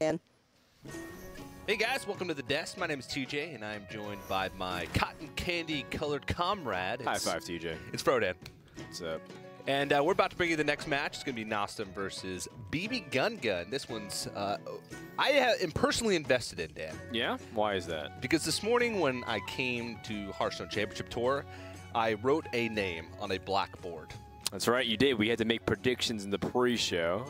Dan. Hey guys, welcome to the desk. My name is TJ, and I'm joined by my cotton candy colored comrade. High five, TJ. It's Frodan. What's up? And uh, we're about to bring you the next match. It's going to be Nostam versus BB Gun Gun. This one's uh, I am personally invested in, Dan. Yeah? Why is that? Because this morning when I came to Hearthstone Championship Tour, I wrote a name on a blackboard. That's right, you did. We had to make predictions in the pre-show.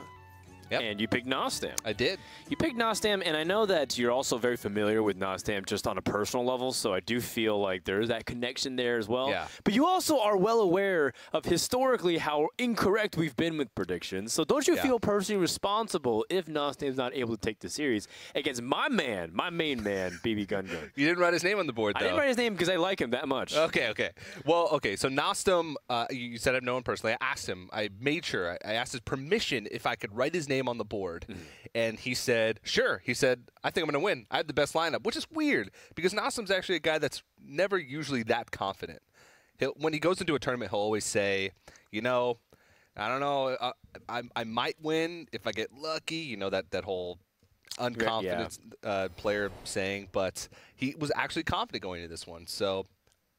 Yep. And you picked Nostam. I did. You picked Nostam, and I know that you're also very familiar with Nostam just on a personal level, so I do feel like there is that connection there as well. Yeah. But you also are well aware of historically how incorrect we've been with predictions. So don't you Yeah. feel personally responsible if Nostam's not able to take the series against my man, my main man, BB Gun Gun? You didn't write his name on the board, I didn't write his name because I like him that much. Okay, okay. Well, okay. So Nostam, uh, you said I've known him personally. I asked him. I made sure. I asked his permission if I could write his name on the board, Mm-hmm. and he said, "Sure." He said, "I think I'm going to win. I have the best lineup," which is weird because Nostam's actually a guy that's never usually that confident. He'll, when he goes into a tournament, he'll always say, "You know, I don't know. Uh, I, I might win if I get lucky." You know that that whole unconfident uh, player saying, but he was actually confident going into this one. So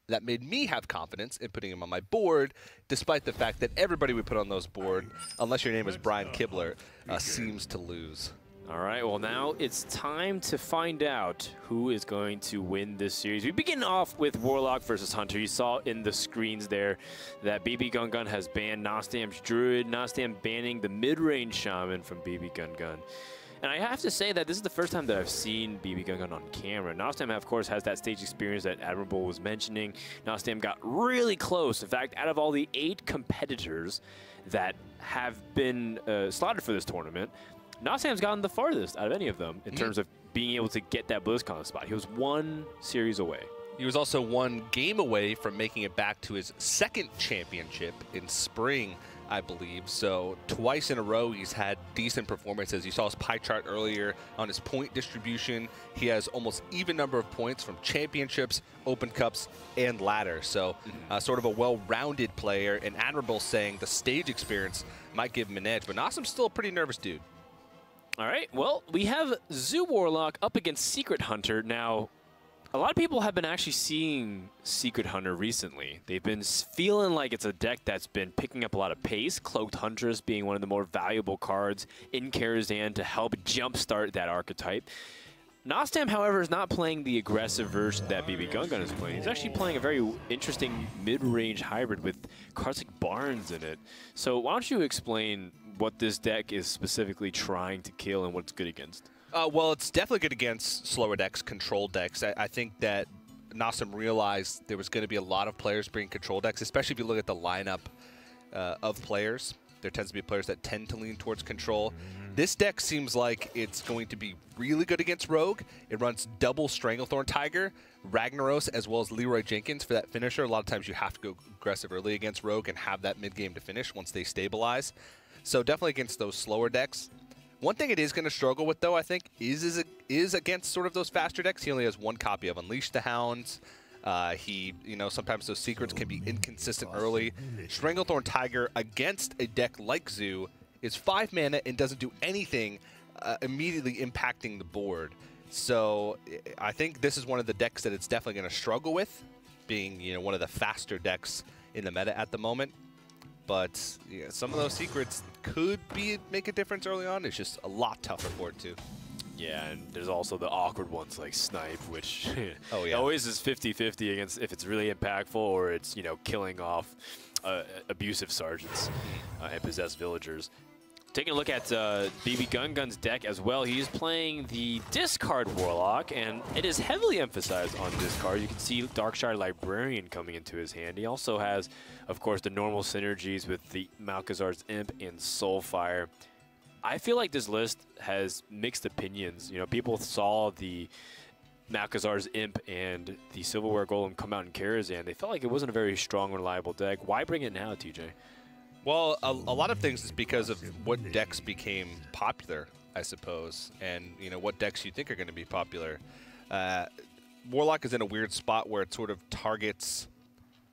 that made me have confidence in putting him on my board, despite the fact that everybody we put on those board, unless your name is Brian Kibler, uh, seems to lose. All right, well, now it's time to find out who is going to win this series. We begin off with Warlock versus Hunter. You saw in the screens there that BB Gun Gun has banned Nostam's Druid, Nostam banning the mid-range Shaman from BB Gun Gun. And I have to say that this is the first time that I've seen BB Gun on camera. Nostam, of course, has that stage experience that Admirable was mentioning. Nostam got really close. In fact, out of all the eight competitors that have been uh, slotted for this tournament, Nostam's gotten the farthest out of any of them in terms of being able to get that BlizzCon spot. He was one series away. He was also one game away from making it back to his second championship in spring, I believe. So twice in a row, he's had decent performances. You saw his pie chart earlier on his point distribution. He has almost even number of points from championships, Open Cups, and ladder. So uh, sort of a well-rounded player. And Admirable saying the stage experience might give him an edge. But Nostam's still a pretty nervous dude. All right, well, we have Zoo Warlock up against Secret Hunter. Now, a lot of people have been actually seeing Secret Hunter recently. They've been feeling like it's a deck that's been picking up a lot of pace, Cloaked Huntress being one of the more valuable cards in Karazhan to help jumpstart that archetype. Nostam, however, is not playing the aggressive version that BB Gun Gun is playing. He's actually playing a very interesting mid-range hybrid with cards like Barnes in it. So why don't you explain what this deck is specifically trying to kill and what it's good against? Uh, well, it's definitely good against slower decks, control decks. I, I think that Nostam realized there was going to be a lot of players bringing control decks, especially if you look at the lineup uh, of players. There tends to be players that tend to lean towards control. This deck seems like it's going to be really good against Rogue. It runs double Stranglethorn Tiger, Ragnaros, as well as Leeroy Jenkins for that finisher. A lot of times you have to go aggressive early against Rogue and have that mid game to finish once they stabilize. So definitely against those slower decks. One thing it is going to struggle with, though, I think, is is, is against sort of those faster decks. He only has one copy of Unleash the Hounds. Uh, he, you know, sometimes those secrets can be inconsistent early. Stranglethorn Tiger against a deck like Zoo is five mana and doesn't do anything uh, immediately impacting the board. So I think this is one of the decks that it's definitely going to struggle with, being you know one of the faster decks in the meta at the moment. But yeah, some of those secrets could be make a difference early on. It's just a lot tougher for it to. Yeah, and there's also the awkward ones like Snipe, which Oh, yeah. always is 50-50 against if it's really impactful or it's, you know, killing off uh, abusive sergeants uh, and possessed villagers. Taking a look at uh, BB Gun Gun's deck as well, he's playing the discard Warlock, and it is heavily emphasized on discard. You can see Darkshire Librarian coming into his hand. He also has, of course, the normal synergies with the Malchezaar's Imp and Soulfire. I feel like this list has mixed opinions. You know, people saw the Malchezaar's Imp and the Silverware Golem come out in Karazhan. They felt like it wasn't a very strong, reliable deck. Why bring it now, TJ? Well, a, a lot of things is because of what decks became popular, I suppose, and you know what decks you think are going to be popular. Uh, Warlock is in a weird spot where it sort of targets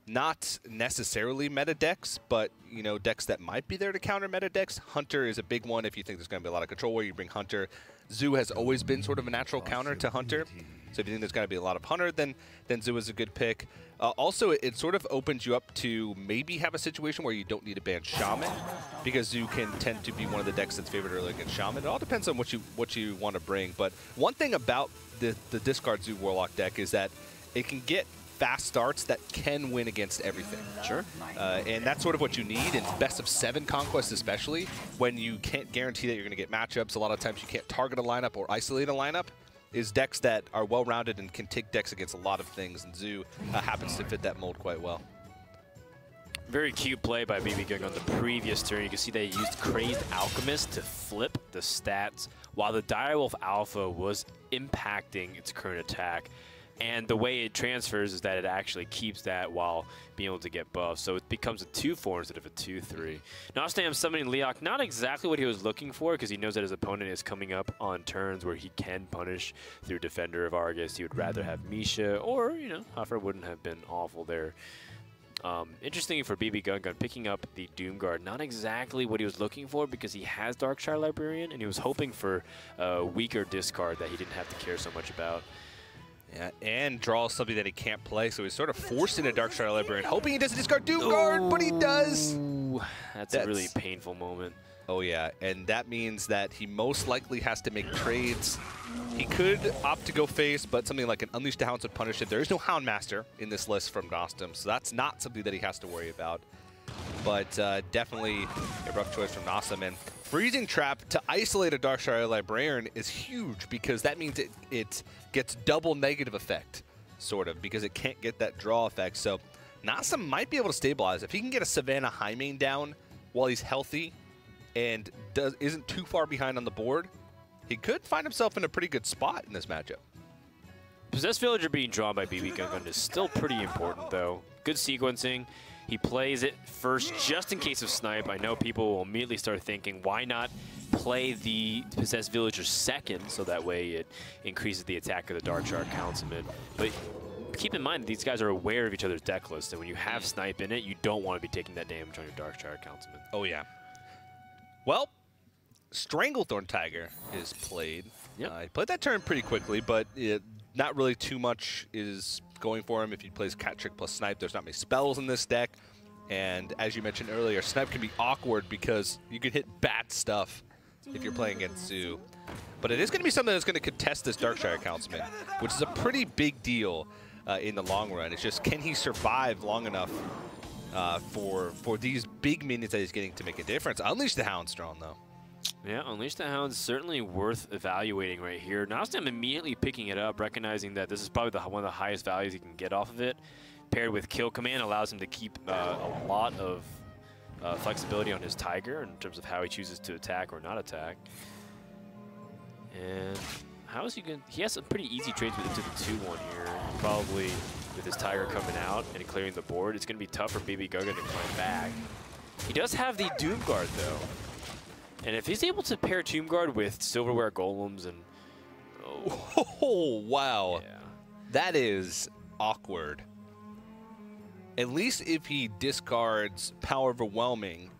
not necessarily meta decks, but you know decks that might be there to counter meta decks. Hunter is a big one if you think there's going to be a lot of control where you bring Hunter. Zoo has always been sort of a natural counter to Hunter. So if you think there's going to be a lot of Hunter, then then Zoo is a good pick. Uh, also, it, it, sort of opens you up to maybe have a situation where you don't need to ban Shaman, because you can tend to be one of the decks that's favored early against Shaman. It all depends on what you what you want to bring. But one thing about the, the discard Zoo Warlock deck is that it can get fast starts that can win against everything. Sure. Uh, and that's sort of what you need in best of seven conquests, especially when you can't guarantee that you're going to get matchups. A lot of times you can't target a lineup or isolate a lineup is decks that are well-rounded and can take decks against a lot of things, and Zoo uh, happens to fit that mold quite well. Very cute play by BB Gun Gun the previous turn. You can see they used Crazed Alchemist to flip the stats while the Direwolf Alpha was impacting its current attack. And the way it transfers is that it actually keeps that while being able to get buffed. So it becomes a 2-4 instead of a 2-3. Nostam summoning Leokk, not exactly what he was looking for because he knows that his opponent is coming up on turns where he can punish through Defender of Argus. He would rather have Misha or, you know, Huffer wouldn't have been awful there. Um, interesting for BB Gun Gun picking up the Doomguard. Not exactly what he was looking for because he has Darkshire Librarian and he was hoping for a weaker discard that he didn't have to care so much about. Yeah, and draws something that he can't play, so he's sort of forced into Darkshire Librarian, hoping he doesn't discard doom Doomguard, but he does. That's, that's, a really painful moment. Oh yeah, and that means that he most likely has to make trades. He could opt to go face, but something like an Unleash the Hounds would punish it. There is no Houndmaster in this list from Nostam, so that's not something that he has to worry about. But uh, definitely a rough choice from Nostam, and Freezing Trap to isolate a Darkshire Librarian is huge because that means it, it gets double negative effect, sort of, because it can't get that draw effect. So Nostam might be able to stabilize. If he can get a Savannah Highmane down while he's healthy and does, isn't too far behind on the board, he could find himself in a pretty good spot in this matchup. Possessed Villager being drawn by BB Gun Gun is still pretty important, though. Good sequencing. He plays it first just in case of snipe. I know people will immediately start thinking, why not play the Possessed Villager second so that way it increases the attack of the Darkshire Councilman. But keep in mind that these guys are aware of each other's deck list, and when you have snipe in it, you don't want to be taking that damage on your Darkshire Councilman. Oh, yeah. Well, Stranglethorn Tiger is played. Yep. Uh, he played that turn pretty quickly, but it, not really too much is going for him. If he plays Cat Trick plus Snipe, there's not many spells in this deck. And as you mentioned earlier, Snipe can be awkward because you can hit bad stuff if you're playing against Zoo. But it is going to be something that's going to contest this Darkshire Councilman, which is a pretty big deal uh, in the long run. It's just, can he survive long enough uh, for for these big minions that he's getting to make a difference? Unleash the Houndstrong, though. Yeah, Unleash the Hound is certainly worth evaluating right here. Nostam immediately picking it up, recognizing that this is probably the, one of the highest values he can get off of it. Paired with Kill Command allows him to keep uh, a lot of uh, flexibility on his Tiger in terms of how he chooses to attack or not attack. And how is he going to... He has some pretty easy trades with into the 2-1 here. Probably with his Tiger coming out and clearing the board, it's going to be tough for BB Gun to climb back. He does have the Doom Guard, though. And if he's able to pair Doomguard with Silverware Golems and... Oh, oh wow. Yeah. That is awkward. At least if he discards Power Overwhelming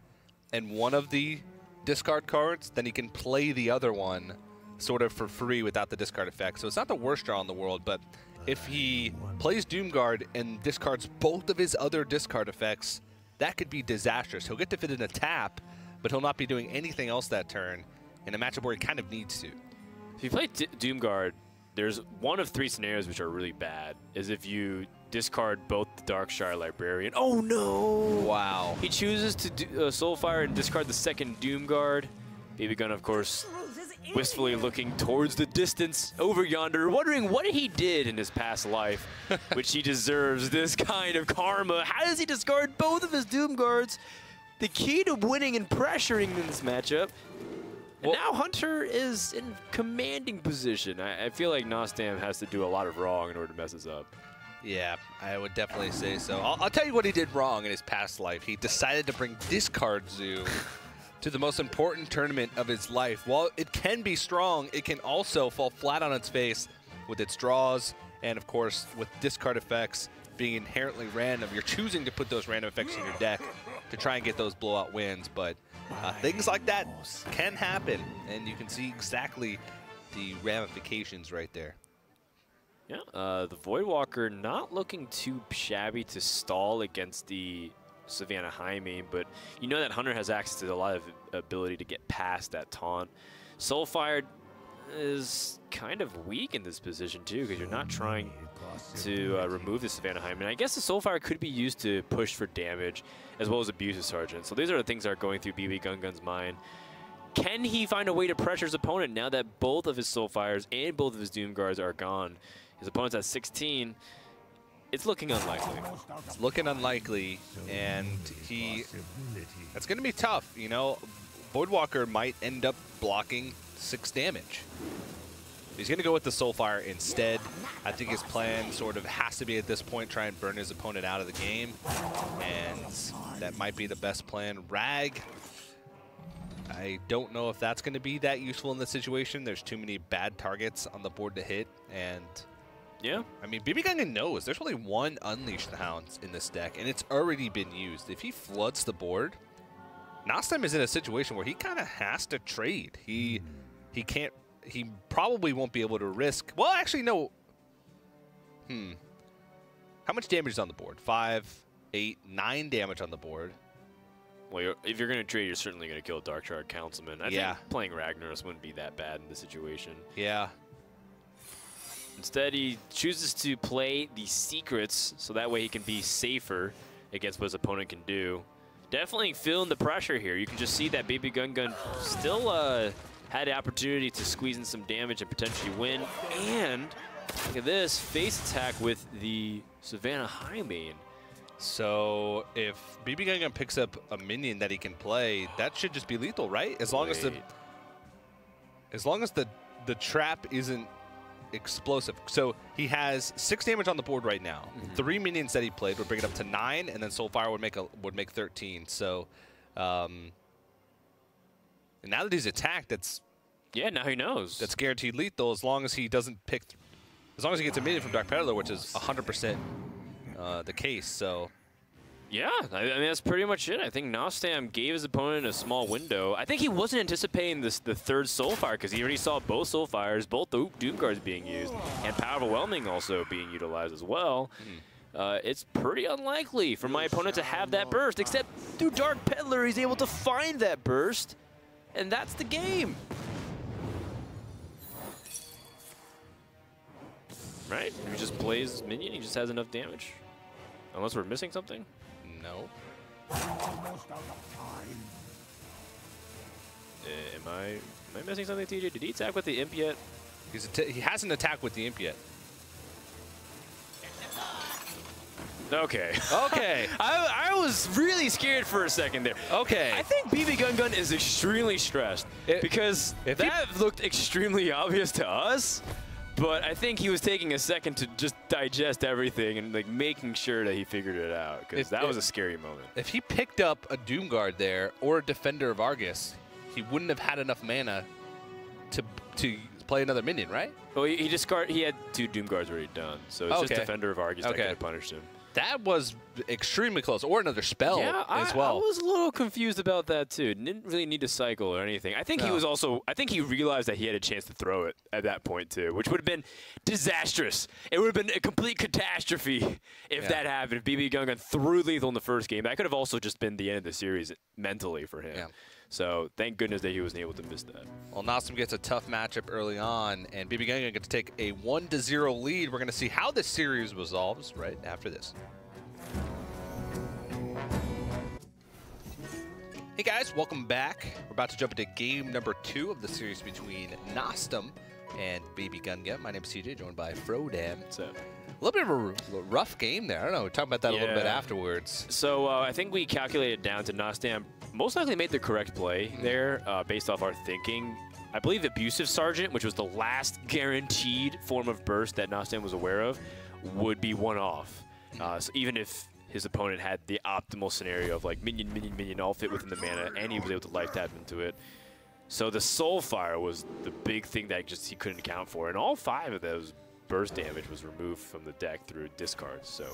and one of the discard cards, then he can play the other one sort of for free without the discard effect. So it's not the worst draw in the world, but if he plays Doomguard and discards both of his other discard effects, that could be disastrous. He'll get to fit in a tap, but he'll not be doing anything else that turn in a matchup where he kind of needs to. If you play D Doomguard, there's one of three scenarios which are really bad, is if you discard both the Darkshire Librarian. Oh no! Wow. He chooses to do, uh, Soulfire and discard the second Doomguard. BB Gun, of course, wistfully looking towards the distance over yonder, wondering what he did in his past life, which he deserves this kind of karma. How does he discard both of his Doomguards? The key to winning and pressuring in this matchup. And well, now Hunter is in commanding position. I, I, feel like Nostam has to do a lot of wrong in order to mess this up. Yeah, I would definitely say so. I'll, I'll tell you what he did wrong in his past life. He decided to bring Discard Zoo to the most important tournament of his life. While it can be strong, it can also fall flat on its face with its draws and, of course, with discard effects being inherently random. You're choosing to put those random effects in your deck to try and get those blowout wins. But uh, things like that can happen, and you can see exactly the ramifications right there. Yeah, uh, the Voidwalker not looking too shabby to stall against the Savannah Highmane, but you know that Hunter has access to a lot of ability to get past that taunt. Soulfire is kind of weak in this position too, because you're not trying to uh, remove the Savannah. And I guess the Soulfire could be used to push for damage, as well as abuse the Sergeant. So these are the things that are going through BB Gun Gun's mind. Can he find a way to pressure his opponent now that both of his Soulfires and both of his Doom Guards are gone? His opponent's at 16. It's looking unlikely. It's looking unlikely, and he... That's going to be tough, you know? Voidwalker might end up blocking six damage. He's going to go with the Soulfire instead. I think his plan sort of has to be at this point try and burn his opponent out of the game. And that might be the best plan. Rag, I don't know if that's going to be that useful in this situation. There's too many bad targets on the board to hit. And yeah. I mean, BB Gun Gun knows there's only one Unleashed Hounds in this deck, and it's already been used. If he floods the board, Nostam is in a situation where he kind of has to trade. He he can't. He probably won't be able to risk. Well, actually, no. Hmm. How much damage is on the board? Five, eight, nine damage on the board. Well, you're, if you're going to trade, you're certainly going to kill Darkshire Councilman. I yeah. think playing Ragnaros wouldn't be that bad in this situation. Yeah. Instead, he chooses to play the secrets, so that way he can be safer against what his opponent can do. Definitely feeling the pressure here. You can just see that BB Gun Gun still uh, had the opportunity to squeeze in some damage and potentially win. And look at this, face attack with the Savannah Highmane. So if BB Gun picks up a minion that he can play, that should just be lethal, right? As long Wait. as the as long as the the trap isn't explosive. So he has six damage on the board right now. Mm -hmm. Three minions that he played would bring it up to nine, and then Soulfire would make a would make 13. So um, now that he's attacked, that's yeah. Now he knows that's guaranteed lethal as long as he doesn't pick, as long as he gets a minion from Dark Peddler, which is 100% uh, the case. So yeah, I, mean, that's pretty much it. I think Nostam gave his opponent a small window. I think he wasn't anticipating this the third Soulfire because he already saw both Soulfires, both the Doom Guards being used, and Power Overwhelming also being utilized as well. Mm. Uh, it's pretty unlikely for my opponent to have that burst, except through Dark Peddler, he's able to find that burst, and that's the game. Right? He just plays minion, he just has enough damage. Unless we're missing something. No. Almost out of time. Uh, am I am I missing something, TJ? Did he attack with the imp yet? He's he hasn't attacked with the imp yet. Okay. Okay. I, I was really scared for a second there. Okay. I think BB Gun Gun is extremely stressed it, because that looked extremely obvious to us. But I think he was taking a second to just digest everything and like making sure that he figured it out because that if, was a scary moment. If he picked up a Doom Guard there or a Defender of Argus, he wouldn't have had enough mana to to play another minion, right? Well, he, he discard he had two Doom Guards already done, so it's okay. just Defender of Argus okay. that could have punished him. That was extremely close, or another spell yeah, as well. I was a little confused about that too. Didn't really need to cycle or anything. I think no. he was also. I think he realized that he had a chance to throw it at that point too, which would have been disastrous. It would have been a complete catastrophe if yeah. that happened. If BB Gun Gun threw lethal in the first game, that could have also just been the end of the series mentally for him. Yeah. So thank goodness that he wasn't able to miss that. Well, Nostam gets a tough matchup early on, and BB Gun gets to take a 1 to 0 lead. We're going to see how this series resolves right after this. Hey guys, welcome back. We're about to jump into game number two of the series between Nostam and BB Gun My name is TJ, joined by Frodan. What's up? A little bit of a rough game there. I don't know. We'll talk about that yeah. a little bit afterwards. So uh, I think we calculated down to Nostam most likely made the correct play mm-hmm. there uh, based off our thinking. I believe Abusive Sergeant, which was the last guaranteed form of burst that Nostam was aware of, would be one off. Mm-hmm. Uh, so even if his opponent had the optimal scenario of like minion, minion, minion, all fit within the mana, and he was able to life tap into it. So the Soulfire was the big thing that just he couldn't account for, and all five of those burst damage was removed from the deck through discards. So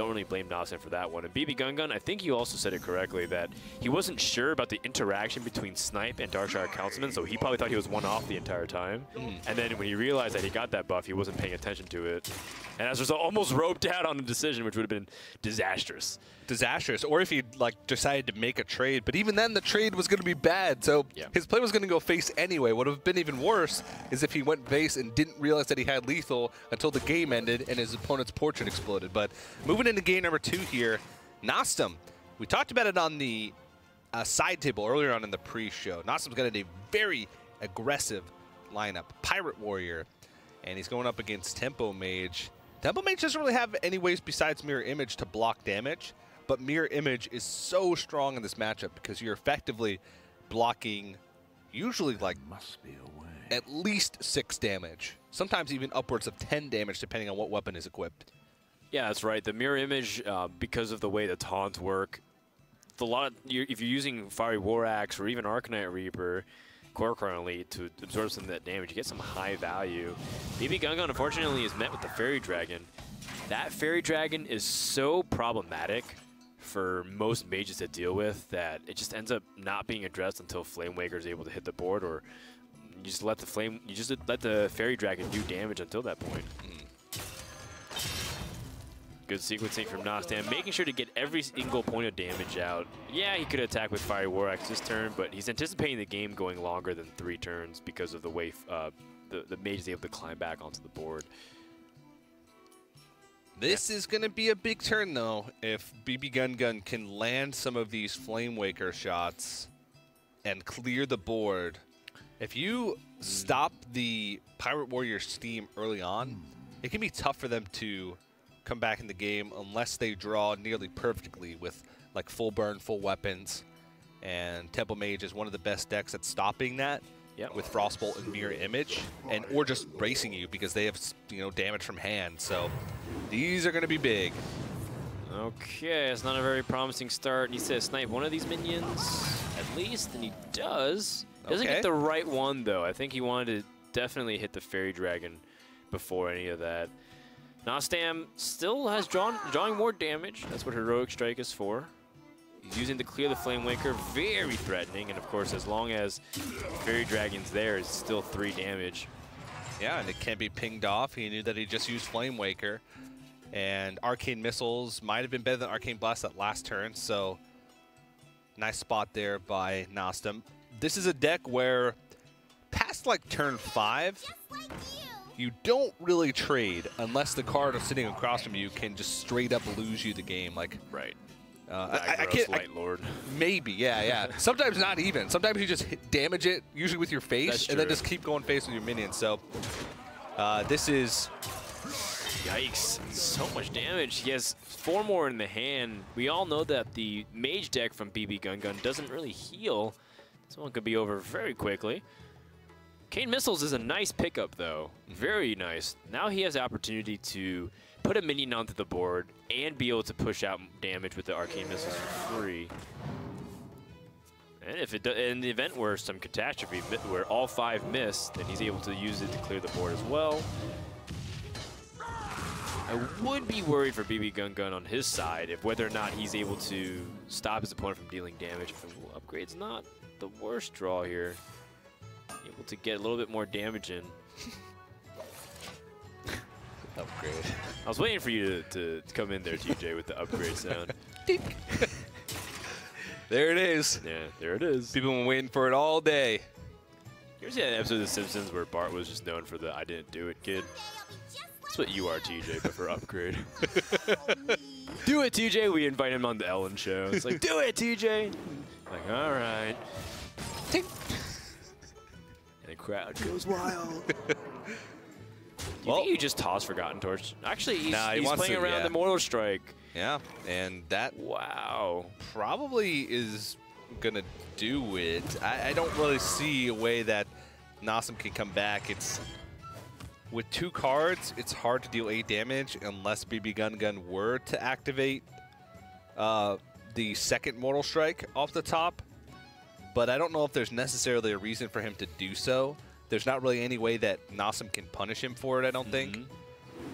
don't really blame Nostam for that one. And BB Gun Gun, I think you also said it correctly that he wasn't sure about the interaction between Snipe and Darkshire Councilman, so he probably thought he was one off the entire time. Mm. And then when he realized that he got that buff, he wasn't paying attention to it. And as a result, almost roped out on a decision, which would have been disastrous. Disastrous. Or if he like decided to make a trade, but even then the trade was going to be bad. So yeah. his play was going to go face anyway. What would have been even worse is if he went base and didn't realize that he had lethal until the game ended and his opponent's portrait exploded. But moving into game number two here, Nostam. We talked about it on the uh, side table earlier on in the pre-show. Nostam's got a very aggressive lineup. Pirate Warrior, and he's going up against Tempo Mage. Tempo Mage doesn't really have any ways besides Mirror Image to block damage, but Mirror Image is so strong in this matchup because you're effectively blocking usually like at least six damage, sometimes even upwards of 10 damage depending on what weapon is equipped. Yeah, that's right. The mirror image, uh, because of the way the taunts work, the lot of, you're, if you're using Fiery War Axe or even Arcanite Reaper, Core Elite to absorb some of that damage, you get some high value. BB Gun Gun, unfortunately, is met with the Faerie Dragon. That Faerie Dragon is so problematic for most mages to deal with that it just ends up not being addressed until Flame Waker is able to hit the board or you just let the flame you just let the fairy dragon do damage until that point. Mm. Good sequencing from Nostam, making sure to get every single point of damage out. Yeah, he could attack with Fiery War Axe this turn, but he's anticipating the game going longer than three turns because of the way uh, the, the mage is able to climb back onto the board. This yeah. is going to be a big turn, though, if BB Gun Gun can land some of these Flame Waker shots and clear the board. If you stop the Pirate Warrior steam early on, it can be tough for them to come back in the game unless they draw nearly perfectly with like full burn, full weapons. And Tempo Mage is one of the best decks at stopping that yep. with Frostbolt and Mirror Image, and or just bracing you because they have you know damage from hand. So these are going to be big. Okay, it's not a very promising start. He says snipe one of these minions at least, and he does. Doesn't okay. get the right one though. I think he wanted to definitely hit the Faerie Dragon before any of that. Nostam still has drawn drawing more damage. That's what Heroic Strike is for. He's using to clear the Flame Waker, very threatening. And of course, as long as Faerie Dragon's there, it's still three damage. Yeah, and it can't be pinged off. He knew that he just used Flame Waker. And Arcane Missiles might have been better than Arcane Blast that last turn, so nice spot there by Nostam. This is a deck where past like turn five, you don't really trade unless the card sitting across from you can just straight up lose you the game. Like right. Uh, I, I, can't. Light I, Lord. Maybe, yeah, yeah. Sometimes not even. Sometimes you just hit, damage it, usually with your face, and then just keep going face with your minions. So uh, this is. Yikes! So much damage. He has four more in the hand. We all know that the mage deck from BB Gun Gun doesn't really heal. This one could be over very quickly. Arcane Missiles is a nice pickup, though. Very nice. Now he has the opportunity to put a minion onto the board and be able to push out damage with the Arcane Missiles for free. And if it do, in the event where some catastrophe, where all five miss, then he's able to use it to clear the board as well. I would be worried for BB Gun Gun on his side if whether or not he's able to stop his opponent from dealing damage. Upgrade's not the worst draw here able to get a little bit more damage in. upgrade. I was waiting for you to, to come in there, TJ, with the upgrade sound. there it is. Yeah, there it is. People have been waiting for it all day. Here's the episode of The Simpsons where Bart was just known for the I didn't do it kid. That's what you are, TJ, but for upgrade. do it, TJ. We invite him on the Ellen show. It's like, do it, TJ. Like, all right crowd goes wild. Do you well, think you just toss Forgotten Torch? Actually, he's, nah, he he's playing to, around yeah. the Mortal Strike. Yeah, and that wow probably is gonna do it. I, I don't really see a way that Nostam can come back. It's with two cards, it's hard to deal eight damage unless BB Gun Gun were to activate uh, the second Mortal Strike off the top but I don't know if there's necessarily a reason for him to do so. There's not really any way that Nostam can punish him for it, I don't mm -hmm. think.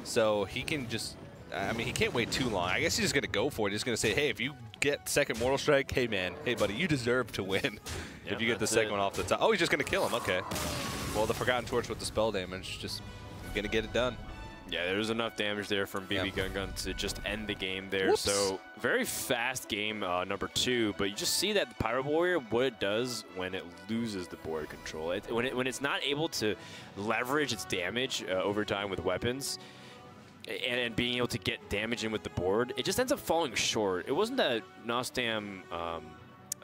So he can just, I mean, he can't wait too long. I guess he's just going to go for it. He's going to say, hey, if you get second Mortal Strike, hey, man, hey, buddy, you deserve to win Yep, if you get the second it. one off the top. Oh, he's just going to kill him. Okay. Well, the Forgotten Torch with the spell damage, just going to get it done. Yeah, there's enough damage there from BB Yeah. Gun Gun to just end the game there. Whoops. So very fast game, uh, number two. But you just see that the Pirate Warrior, what it does when it loses the board control, it, when, it, when it's not able to leverage its damage uh, over time with weapons, and, and being able to get damage in with the board, it just ends up falling short. It wasn't that Nostam, um,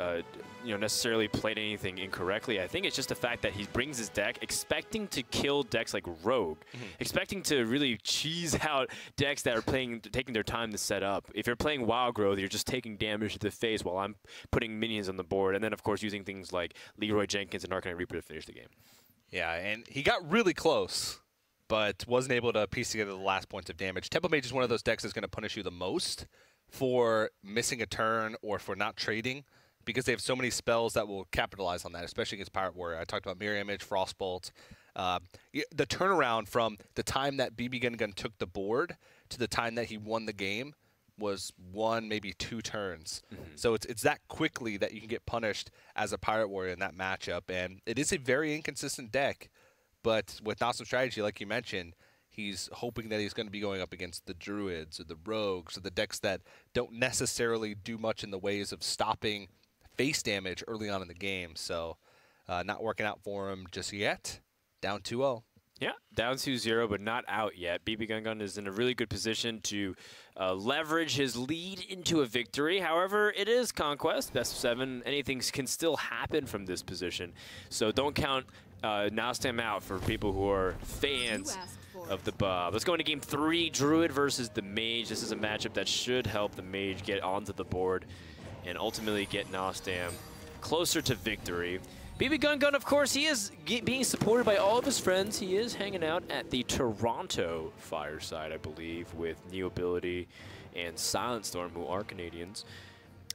uh, you know, necessarily played anything incorrectly. I think it's just the fact that he brings his deck expecting to kill decks like Rogue, expecting to really cheese out decks that are playing, taking their time to set up. If you're playing Wild Growth, you're just taking damage to the face while I'm putting minions on the board, and then of course using things like Leeroy Jenkins and Arcanite Reaper to finish the game. Yeah, and he got really close, but wasn't able to piece together the last points of damage. Tempo Mage is one of those decks that's going to punish you the most for missing a turn or for not trading because they have so many spells that will capitalize on that, especially against Pirate Warrior. I talked about Mirror Image, Frostbolt. Uh, the turnaround from the time that BB Gun Gun took the board to the time that he won the game was one, maybe two turns. So it's it's that quickly that you can get punished as a Pirate Warrior in that matchup, and it is a very inconsistent deck. But with Awesome Strategy, like you mentioned, he's hoping that he's going to be going up against the Druids or the Rogues or the decks that don't necessarily do much in the ways of stopping face damage early on in the game. So uh, not working out for him just yet. Down oh. 2-0. Yeah, down 2-0, but not out yet. BB Gun Gun is in a really good position to uh, leverage his lead into a victory. However, it is Conquest, best of seven. Anything can still happen from this position. So don't count uh, Nostam out for people who are fans of the Bob. Let's go into game three, Druid versus the Mage. This is a matchup that should help the Mage get onto the board and ultimately get Nostam closer to victory. BB Gun Gun, of course, he is being supported by all of his friends. He is hanging out at the Toronto Fireside, I believe, with Neo Ability and Silent Storm, who are Canadians.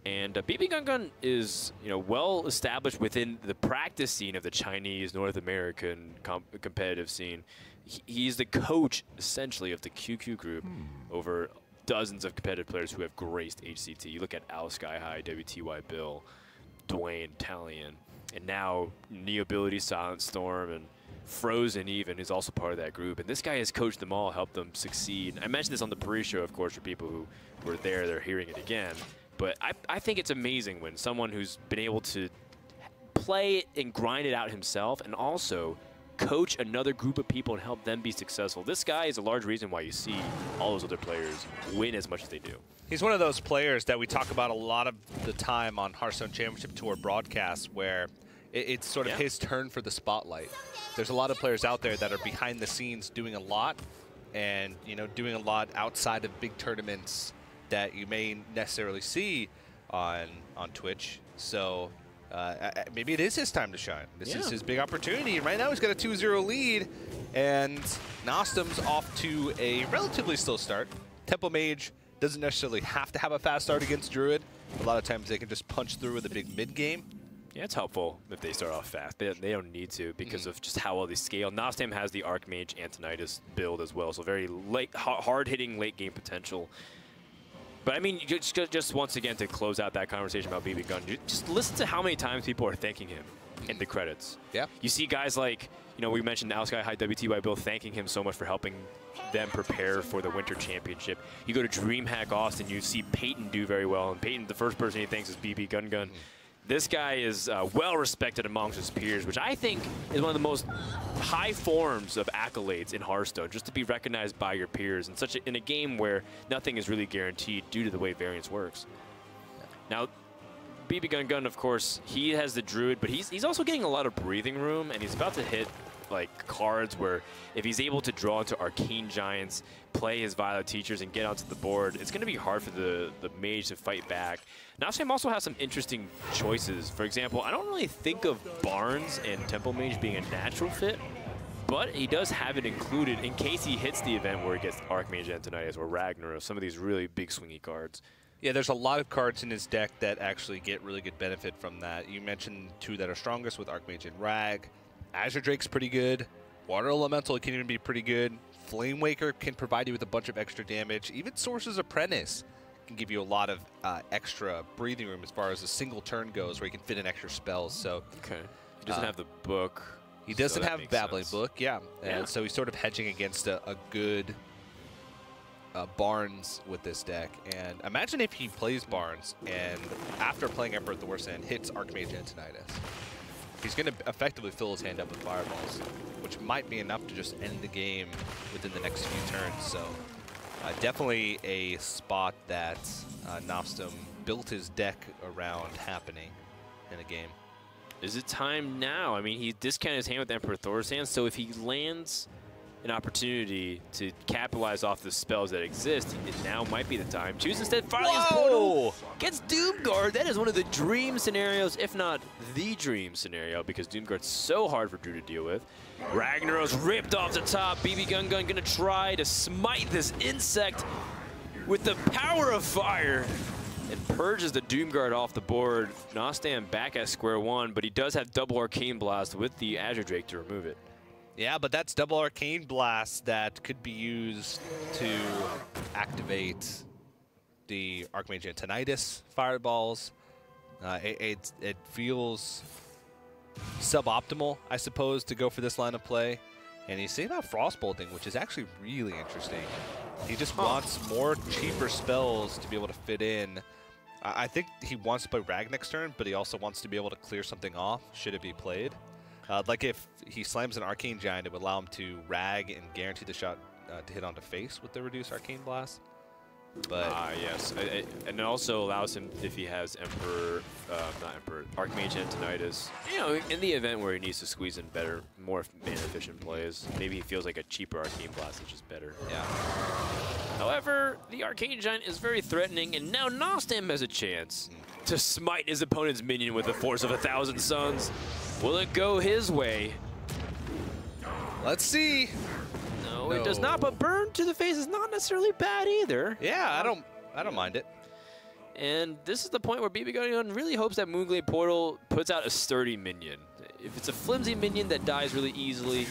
And uh, BB Gun Gun is, you know, well established within the practice scene of the Chinese North American com- competitive scene. He- he's the coach, essentially, of the QQ group over dozens of competitive players who have graced HCT. You look at Al Sky High, WTY Bill, Dwayne Talion, and now Neo Ability, Silent Storm, and Frozen even is also part of that group. And this guy has coached them all, helped them succeed. I mentioned this on the pre-show, of course, for people who were there. They're hearing it again. But I, I think it's amazing when someone who's been able to play and grind it out himself and also coach another group of people and help them be successful. This guy is a large reason why you see all those other players win as much as they do. He's one of those players that we talk about a lot of the time on Hearthstone Championship Tour broadcasts where it, it's sort of Yeah. his turn for the spotlight. There's a lot of players out there that are behind the scenes doing a lot and, you know, doing a lot outside of big tournaments that you may necessarily see on on Twitch. So uh, I- I- maybe it is his time to shine. This is his big opportunity. Right now he's got a 2-0 lead and Nostam's off to a relatively slow start. Tempo Mage doesn't necessarily have to have a fast start against Druid. A lot of times they can just punch through with a big mid game. Yeah, it's helpful if they start off fast. They, they don't need to because mm. of just how well they scale. Nostam has the Archmage Antonidas build as well, so very late, hard-hitting late game potential. But I mean, just, just- just once again to close out that conversation about BB Gun, just listen to how many times people are thanking him in the credits. Yeah. You see guys like, you know, we mentioned Al Sky High WTY Bill thanking him so much for helping them prepare for the Winter Championship. You go to DreamHack Austin, you see Peyton do very well, and Peyton, the first person he thanks is BB Gun Gun. Mm. This guy is uh, well respected amongst his peers, which I think is one of the most high forms of accolades in Hearthstone, just to be recognized by your peers in such a, in a game where nothing is really guaranteed due to the way variance works. Now, BB Gun Gun, of course, he has the Druid, but he's, he's also getting a lot of breathing room, and he's about to hit like cards where if he's able to draw into Arcane Giants, play his Violet Teachers, and get onto the board, it's going to be hard for the, the Mage to fight back. Nostam also has some interesting choices. For example, I don't really think of Barnes and Tempo Mage being a natural fit, but he does have it included in case he hits the event where he gets Archmage Antonidas or Ragnaros, some of these really big swingy cards. Yeah, there's a lot of cards in his deck that actually get really good benefit from that. You mentioned two that are strongest with Archmage and Rag. Azure Drake's pretty good. Water Elemental can even be pretty good. Flame Waker can provide you with a bunch of extra damage. Even Sorcerer's Apprentice can give you a lot of uh, extra breathing room as far as a single turn goes, where you can fit in extra spells. So Okay. He doesn't Uh, have the book. he doesn't that have Babbling sense. Book, yeah. Yeah. And so he's sort of hedging against a, a good uh, Barnes with this deck. And imagine if he plays Barnes and after playing Emperor the worst end hits Archmage Antonidas. He's going to effectively fill his hand up with fireballs, which might be enough to just end the game within the next few turns. So uh, definitely a spot that uh, Nostam built his deck around happening in a game. Is it time now? I mean, he discounted his hand with Emperor Thaurissan, so if he lands an opportunity to capitalize off the spells that exist, it now might be the time. Choose instead Firelands Portal gets Doomguard. That is one of the dream scenarios, if not the dream scenario, because Doomguard's so hard for Drew to deal with. Ragnaros ripped off the top. BB Gun Gun gonna try to smite this insect with the power of fire and purges the Doomguard off the board. Nostam back at square one, but he does have double Arcane Blast with the Azure Drake to remove it. Yeah, but that's double arcane blast that could be used to activate the Archmage Antonidas fireballs. Uh, it, it, it feels suboptimal, I suppose, to go for this line of play. And he's saying about Frostbolting, which is actually really interesting. He just Huh. wants more cheaper spells to be able to fit in. I I think he wants to play Rag next turn, but he also wants to be able to clear something off should it be played. Uh, like if he slams an Arcane Giant, it would allow him to Rag and guarantee the shot uh, to hit onto face with the reduced Arcane Blast. But Ah, yes. I- I- and it also allows him, if he has Emperor, uh, not Emperor, Archmage Antonidas, you know, in the event where he needs to squeeze in better, more mana-efficient plays, maybe he feels like a cheaper Arcane Blast is just better. yeah, However, the Arcane Giant is very threatening, and now Nostam has a chance to smite his opponent's minion with the force of a thousand suns. Will it go his way? let's see. No, it does not, but burn to the face is not necessarily bad either. Yeah, I don't, I don't mind it. And this is the point where BB Gun really hopes that Moonglade Portal puts out a sturdy minion. If it's a flimsy minion that dies really easily.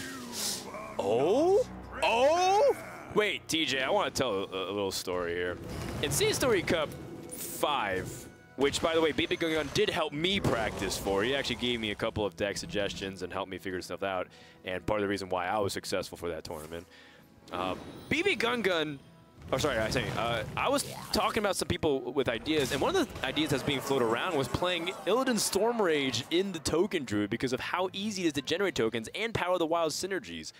Oh? Oh? Wait, TJ, I want to tell a, a little story here. In SeatStory Cup 5, which, by the way, BB Gun did help me practice for. He actually gave me a couple of deck suggestions and helped me figure stuff out. And part of the reason why I was successful for that tournament. Uh, BB Gun Gun, oh sorry, I say, uh, I was talking about some people with ideas, and one of the ideas that's being floated around was playing Illidan Storm Rage in the Token Druid because of how easy it is to generate tokens and Power the Wild synergies.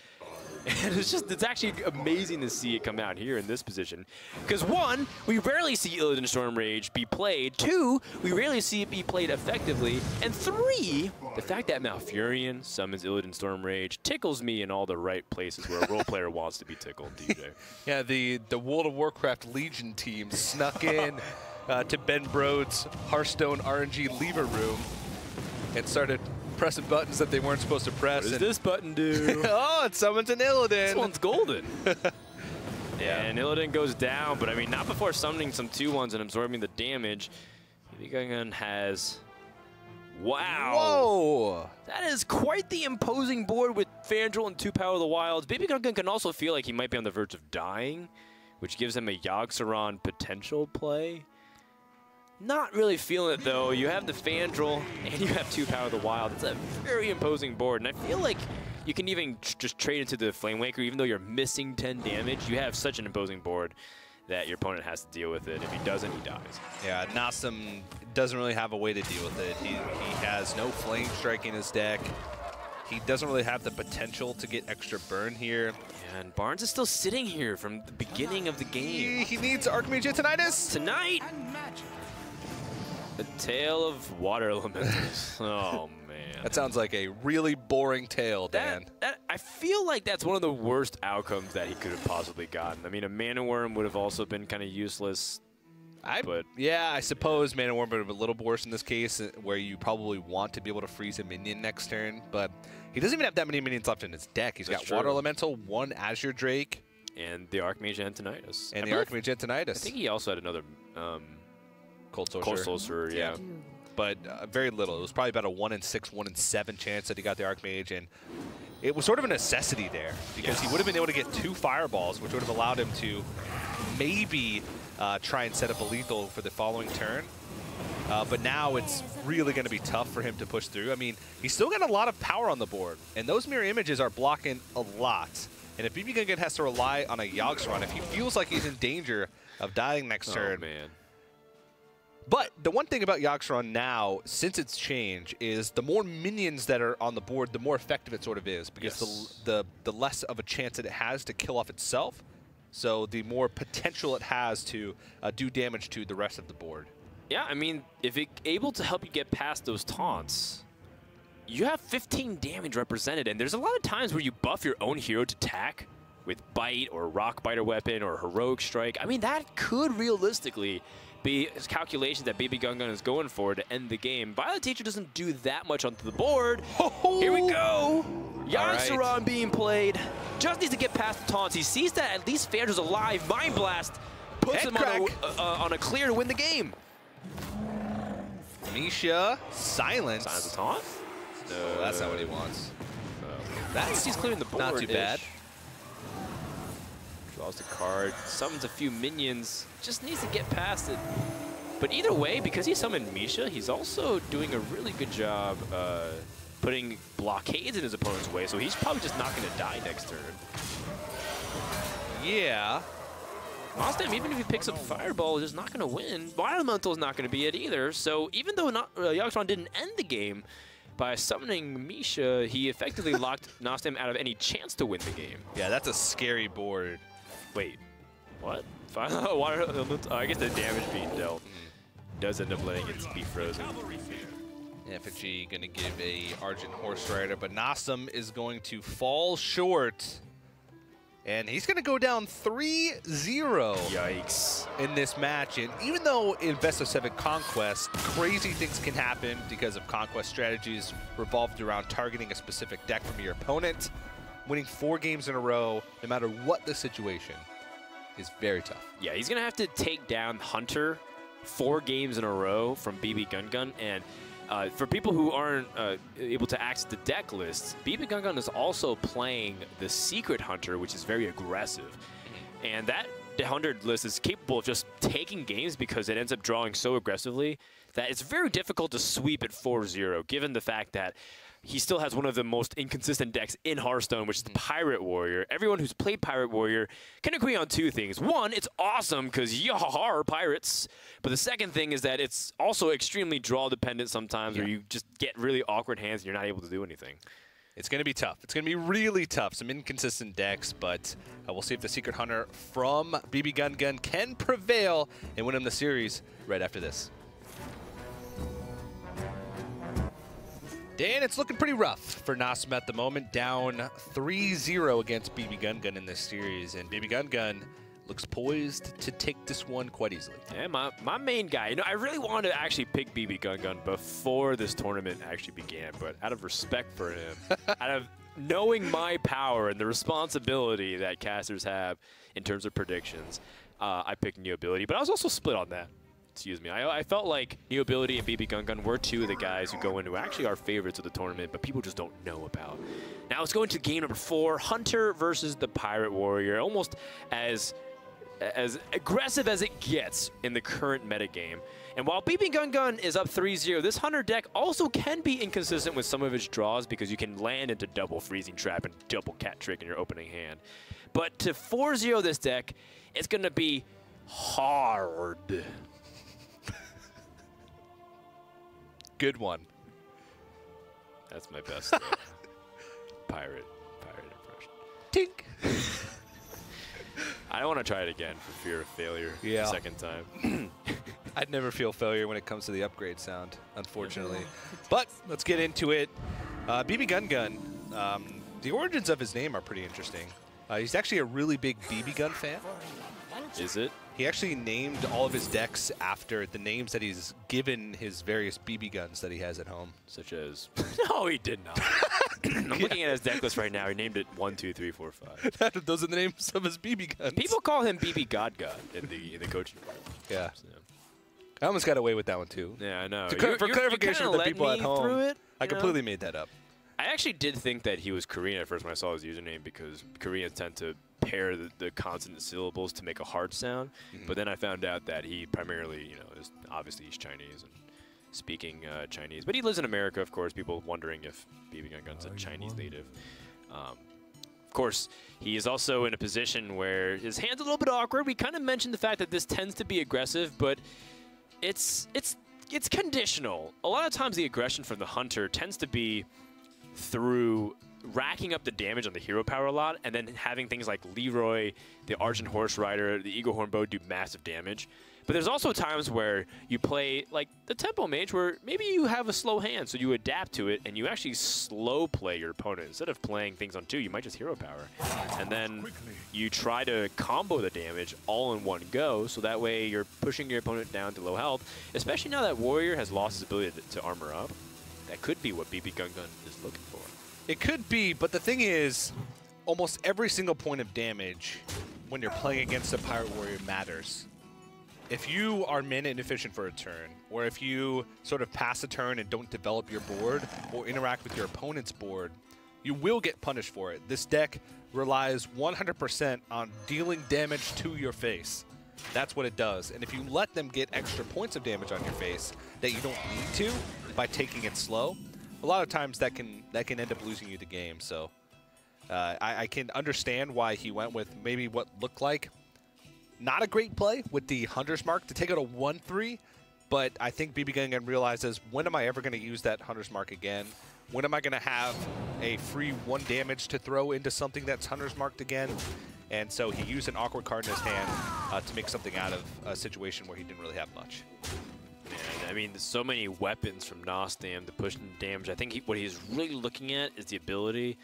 And it's just, it's actually amazing to see it come out here in this position. Because one, we rarely see Illidan Storm Rage be played. Two, we rarely see it be played effectively. And three, the fact that Malfurion summons Illidan Storm Rage tickles me in all the right places where a role player wants to be tickled, TJ. Yeah, the the World of Warcraft Legion team snuck in uh, to Ben Brode's Hearthstone RNG lever room and started pressing buttons that they weren't supposed to press. What does this button do? oh, it summons an Illidan. this one's golden. Yeah. And Illidan goes down, but I mean, not before summoning some 2-1s and absorbing the damage. Gun has... Wow! Whoa! That is quite the imposing board with Fandral and two Power of the Wilds. BB Gun Gun can also feel like he might be on the verge of dying, which gives him a Yogg-Saron potential play. Not really feeling it though. You have the Fandral and you have two Power of the Wild. It's a very imposing board, and I feel like you can even just trade into the Flame Waker, even though you're missing 10 damage. You have such an imposing board that your opponent has to deal with it. If he doesn't, he dies. Yeah, Nostam doesn't really have a way to deal with it. He, he has no Flame Strike in his deck. He doesn't really have the potential to get extra burn here. And Barnes is still sitting here from the beginning of the game. He, he needs Archmage Antonidas. Tonight, the tale of water elementals. oh man, That sounds like a really boring tale, Dan. that I feel like that's one of the worst outcomes that he could have possibly gotten. I mean, a mana worm would have also been kind of useless. I, but- yeah, I suppose Mana Worm would have been a little worse in this case, uh, where you probably want to be able to freeze a minion next turn, but he doesn't even have that many minions left in his deck. He's That's got Water. Elemental, one Azure Drake, And the Archmage Antonidas. and I the Archmage Antonidas. I think he also had another um, Cult Sorcerer. Cold yeah. but uh, very little. It was probably about a one in six, one in seven chance that he got the Archmage, and it was sort of a necessity there because he would have been able to get two fireballs, which would have allowed him to maybe uh, try and set up a lethal for the following turn. Uh, but now it's really going to be tough for him to push through. I mean, he's still got a lot of power on the board, and those mirror images are blocking a lot. And if BB Gun Gun has to rely on a Yogs run, if he feels like he's in danger of dying next Oh, turn, man. But the one thing about Yogg-Saron now, since its change, is the more minions that are on the board, the more effective it sort of is, because Yes. the, the the less of a chance that it has to kill off itself. So the more potential it has to uh, do damage to the rest of the board. Yeah, I mean, if it able to help you get past those taunts, you have 15 damage represented, and there's a lot of times where you buff your own hero to attack with bite or Rockbiter weapon or heroic strike. I mean, that could realistically be calculations that Baby Gungun is going for to end the game. Violet Teacher doesn't do that much onto the board. Here we go. Yogg-Saron right. being played. Just needs to get past the taunts. He sees that at least Phantom's alive. Mind Blast puts Head him on a, uh, uh, on a clear to win the game. Misha, silence. Signs of taunt? No, that's not what he wants. That's he's clearing the board. Not too bad. Draws the card, summons a few minions, just needs to get past it. But either way, because he summoned Misha, he's also doing a really good job uh, putting blockades in his opponent's way, so he's probably just not going to die next turn. Yeah. Nostam, even if he picks up Fireball, is just not going to win. Wild Elemental is not going to be it either. So even though not, uh, didn't end the game, by summoning Misha, he effectively locked Nostam out of any chance to win the game. Yeah, that's a scary board. Wait, what? Water uh, Elemental? I guess the damage being dealt does end up letting it be frozen. Effigy going to give a Argent Horse Rider, but Nostam is going to fall short. And he's going to go down 3-0 Yikes. in this match. And even though in Best of 7 Conquest, crazy things can happen because of Conquest strategies revolved around targeting a specific deck from your opponent, winning four games in a row, no matter what the situation, is very tough. Yeah, he's going to have to take down Hunter four games in a row from BB Gun Gun. And uh, for people who aren't uh, able to access the deck lists, BB Gun Gun is also playing the Secret Hunter, which is very aggressive. And that 100 list is capable of just taking games because it ends up drawing so aggressively that it's very difficult to sweep at 4-0, given the fact that he still has one of the most inconsistent decks in Hearthstone, which is the Pirate Warrior. Everyone who's played Pirate Warrior can agree on two things. One, it's awesome because yahar pirates. But the second thing is that it's also extremely draw dependent sometimes, where you just get really awkward hands and you're not able to do anything. It's going to be tough. It's going to be really tough. Some inconsistent decks, but uh, we'll see if the Secret Hunter from BB Gun Gun can prevail and win him the series right after this. Dan, it's looking pretty rough for Nostam at the moment. Down 3-0 against BB Gun Gun in this series, and BB Gun Gun looks poised to take this one quite easily. Yeah, my, my main guy. You know, I really wanted to actually pick BB Gun Gun before this tournament actually began, but out of respect for him, out of knowing my power and the responsibility that casters have in terms of predictions, uh, I picked Neo Ability. But I was also split on that. Excuse me. I, I felt like Neo Ability and BB Gun Gun were two of the guys who go into actually our favorites of the tournament, but people just don't know about. Now let's go into game number four: Hunter versus the Pirate Warrior. Almost as as aggressive as it gets in the current metagame. And while BB Gun Gun is up 3-0, this Hunter deck also can be inconsistent with some of its draws because you can land into double Freezing Trap and double Cat Trick in your opening hand. But to 4-0 this deck, it's going to be hard. Good one. That's my best uh, pirate pirate impression. Tink. I don't want to try it again for fear of failure Yeah. the second time. I'd never feel failure when it comes to the upgrade sound, unfortunately. But let's get into it. Uh, BB Gun Gun, um, the origins of his name are pretty interesting. Uh, he's actually a really big BB gun fan. Is it? He actually named all of his decks after the names that he's given his various BB guns that he has at home. Such as. no, he did not. I'm looking at his deck list right now. He named it one, two, three, four, five. Those are the names of his BB guns. People call him BB God God in the in the coaching world. Yeah. So, I almost got away with that one, too. yeah, I know. You're- for you're- clarification for the people at home, I you know? completely made that up. I actually did think that he was Korean at first when I saw his username because Koreans tend to pair the, the consonant syllables to make a hard sound. Mm-hmm. But then I found out that he primarily, you know, is obviously he's Chinese and speaking uh, Chinese. But he lives in America, of course. People wondering if BB Gun Gun's a Chinese native. Um, of course, he is also in a position where his hand's a little bit awkward. We kind of mentioned the fact that this tends to be aggressive, but it's it's it's conditional. A lot of times the aggression from the hunter tends to be through racking up the damage on the hero power a lot and then having things like Leeroy, the Argent Horse Rider, the Eaglehorn Bow do massive damage. But there's also times where you play like the Tempo Mage where maybe you have a slow hand, so you adapt to it and you actually slow play your opponent. Instead of playing things on two, you might just hero power. And then you try to combo the damage all in one go, so that way you're pushing your opponent down to low health, especially now that Warrior has lost his ability to, to armor up. That could be what BB Gun Gun is looking for. It could be, but the thing is, almost every single point of damage when you're playing against a Pirate Warrior matters. If you are mana inefficient for a turn, or if you sort of pass a turn and don't develop your board, or interact with your opponent's board, you will get punished for it. This deck relies 100% on dealing damage to your face. That's what it does. And if you let them get extra points of damage on your face that you don't need to by taking it slow, a lot of times that can that can end up losing you the game. So uh, I, I can understand why he went with maybe what looked like not a great play with the Hunter's Mark to take out a 1-3, but I think BB Gun realizes, when am I ever going to use that Hunter's Mark again? When am I going to have a free one damage to throw into something that's Hunter's Marked again? And so he used an awkward card in his hand uh, to make something out of a situation where he didn't really have much. I mean, there's so many weapons from Nostam to push damage. I think he, what he's really looking at is the ability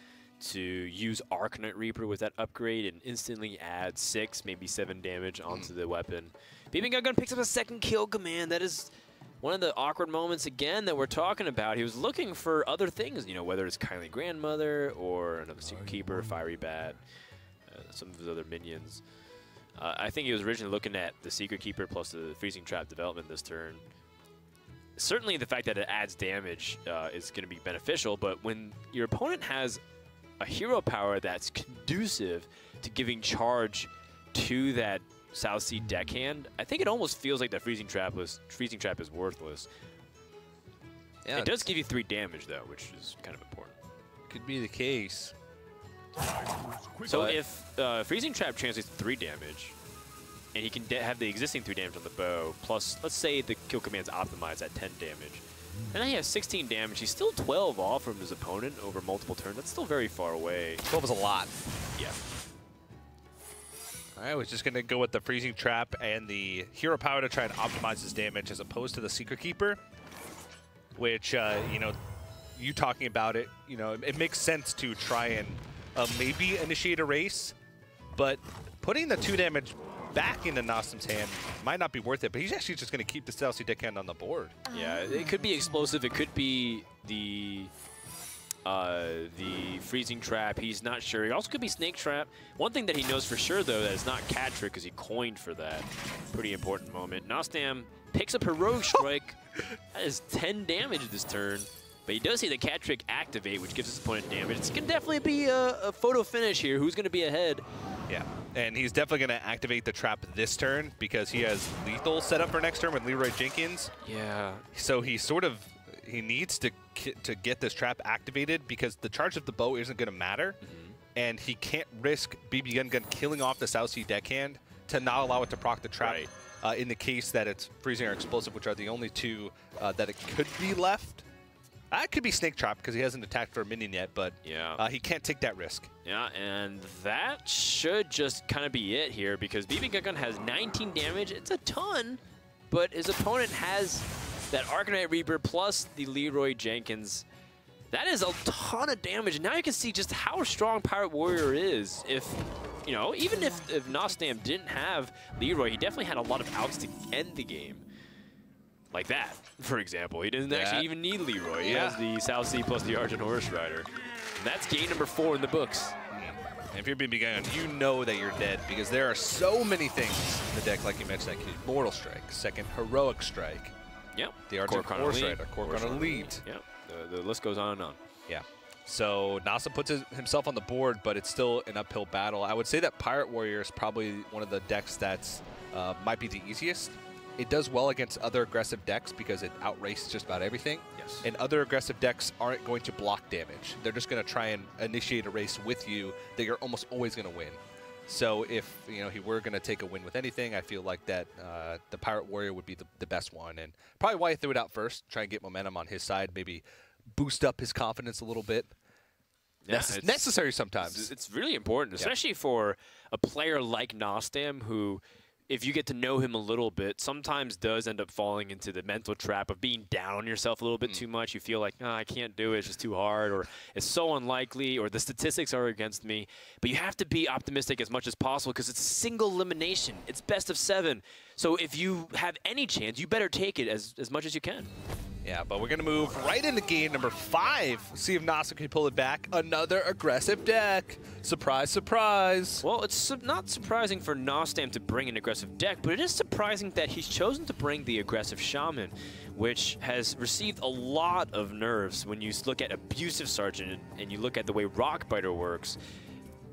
to use Arcanite Reaper with that upgrade and instantly add six, maybe seven damage onto the weapon. BB Gun Gun picks up a second kill command. That is one of the awkward moments again that we're talking about. He was looking for other things, you know, whether it's Kindly Grandmother or another Secret Keeper, Fiery Bat, uh, some of his other minions. Uh, I think he was originally looking at the Secret Keeper plus the Freezing Trap development this turn. Certainly, the fact that it adds damage uh, is going to be beneficial, but when your opponent has a hero power that's conducive to giving charge to that South Sea deckhand, I think it almost feels like that Freezing Trap was Freezing Trap is worthless. Yeah, it does give you three damage though, which is kind of important. Could be the case. So But- if uh, Freezing Trap translates to three damage, and he can de- have the existing three damage on the bow, plus let's say the kill command's optimized at 10 damage, and then he has 16 damage. He's still 12 off from his opponent over multiple turns. That's still very far away. 12 is a lot. Yeah. I was just going to go with the Freezing Trap and the Hero Power to try and optimize his damage as opposed to the Secret Keeper, which, uh, you know, you talking about it, you know, it, it makes sense to try and uh, maybe initiate a race, but putting the two damage back into Nostam's hand might not be worth it, but he's actually just going to keep the South Sea Deckhand on the board. Yeah, it could be explosive. It could be the uh, the freezing trap. He's not sure. He also could be snake trap. One thing that he knows for sure, though, that it's not cat trick because he coined for that. Pretty important moment. Nostam picks up heroic strike. that is 10 damage this turn. But he does see the cat trick activate, which gives his opponent damage. It's going to definitely be a, a photo finish here. Who's going to be ahead? Yeah, and he's definitely going to activate the trap this turn because he has lethal set up for next turn with Leeroy Jenkins. Yeah. So he sort of he needs to to get this trap activated because the charge of the bow isn't going to matter, and he can't risk BB Gun Gun killing off the South Sea deckhand to not allow it to proc the trap. Right. Uh, in the case that it's freezing or explosive, which are the only two uh, that it could be left. That could be Snake Trap because he hasn't attacked for a minion yet, but Yeah. uh, he can't take that risk. Yeah, and that should just kind of be it here because BB Gun has 19 damage. It's a ton, but his opponent has that Arcanite Reaper plus the Leeroy Jenkins. That is a ton of damage. Now you can see just how strong Pirate Warrior is. If, you know, even if, if Nostam didn't have Leeroy, he definitely had a lot of outs to end the game. Like that, for example. He doesn't That. actually even need Leeroy. He Yeah. has the South Sea plus the Argent Horse Rider. And that's game number four in the books. And if you're BB Gun, you know that you're dead because there are so many things in the deck, like you mentioned, that could Mortal Strike, second Heroic Strike, Yep. the Argent Kor'kron Horse Rider, Kor'kron Kor'kron Elite. Yep. The, the list goes on and on. Yeah. So Nostam puts his, himself on the board, but it's still an uphill battle. I would say that Pirate Warrior is probably one of the decks that's uh, might be the easiest. It does well against other aggressive decks because it outraces just about everything. Yes. And other aggressive decks aren't going to block damage. They're just going to try and initiate a race with you that you're almost always going to win. So if you know he were going to take a win with anything, I feel like that uh, the Pirate Warrior would be the, the best one, and probably why he threw it out first, try and get momentum on his side, maybe boost up his confidence a little bit. Yeah, it's- necessary sometimes. It's, it's really important, especially for a player like Nostam, who, if you get to know him a little bit, sometimes does end up falling into the mental trap of being down on yourself a little bit hmm. too much. You feel like, oh, I can't do it, it's just too hard, or it's so unlikely, or the statistics are against me. But you have to be optimistic as much as possible because it's single elimination. It's best of seven. So if you have any chance, you better take it as, as much as you can. Yeah, but we're going to move right into game number five. See if Nostam can pull it back. Another aggressive deck. Surprise, surprise. Well, it's su- not surprising for Nostam to bring an aggressive deck, but it is surprising that he's chosen to bring the aggressive Shaman, which has received a lot of nerfs when you look at Abusive Sergeant and you look at the way Rockbiter works.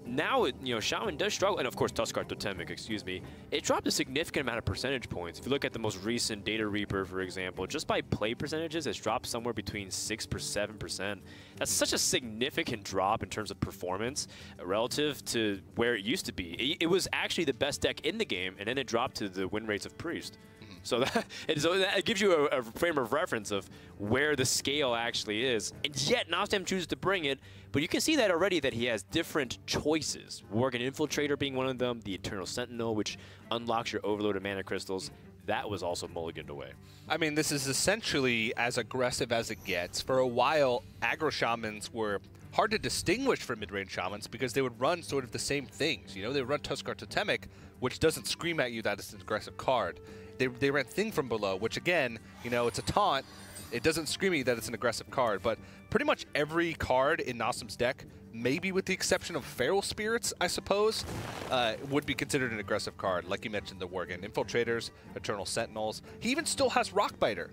Now, it, you know, Shaman does struggle, and of course, Tuskarr Totemic, excuse me. It dropped a significant amount of percentage points. If you look at the most recent Data Reaper, for example, just by play percentages, it's dropped somewhere between 6 per 7%. That's such a significant drop in terms of performance relative to where it used to be. It, it was actually the best deck in the game, and then it dropped to the win rates of Priest. So that, so that gives you a, a frame of reference of where the scale actually is. And yet, Nostam chooses to bring it, but you can see that already that he has different choices. Worgen Infiltrator being one of them, the Eternal Sentinel, which unlocks your overloaded mana crystals. That was also mulliganed away. I mean, this is essentially as aggressive as it gets. For a while, aggro shamans were hard to distinguish from mid-range shamans because they would run sort of the same things. You know, they would run Tuskarr Totemic, which doesn't scream at you that it's an aggressive card. They, they ran Thing from Below, which again, you know, it's a taunt. It doesn't scream at you that it's an aggressive card, but pretty much every card in Nostam's deck, maybe with the exception of Feral Spirits, I suppose, uh, would be considered an aggressive card. Like you mentioned, the Worgen Infiltrators, Eternal Sentinels. He even still has Rockbiter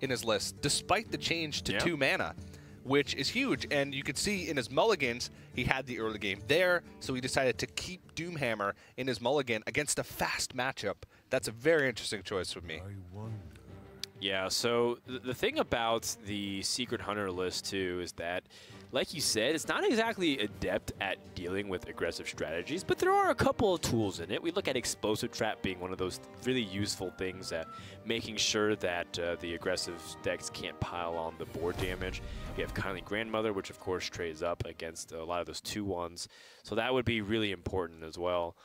in his list, despite the change to Yeah. two mana, which is huge. And you could see in his mulligans, he had the early game there, so he decided to keep Doomhammer in his mulligan against a fast matchup. That's a very interesting choice for me. Yeah, so th- the thing about the Secret Hunter list, too, is that, like you said, it's not exactly adept at dealing with aggressive strategies, but there are a couple of tools in it. We look at Explosive Trap being one of those really useful things at making sure that uh, the aggressive decks can't pile on the board damage. We have Kindly Grandmother, which of course trades up against a lot of those two ones. So that would be really important as well.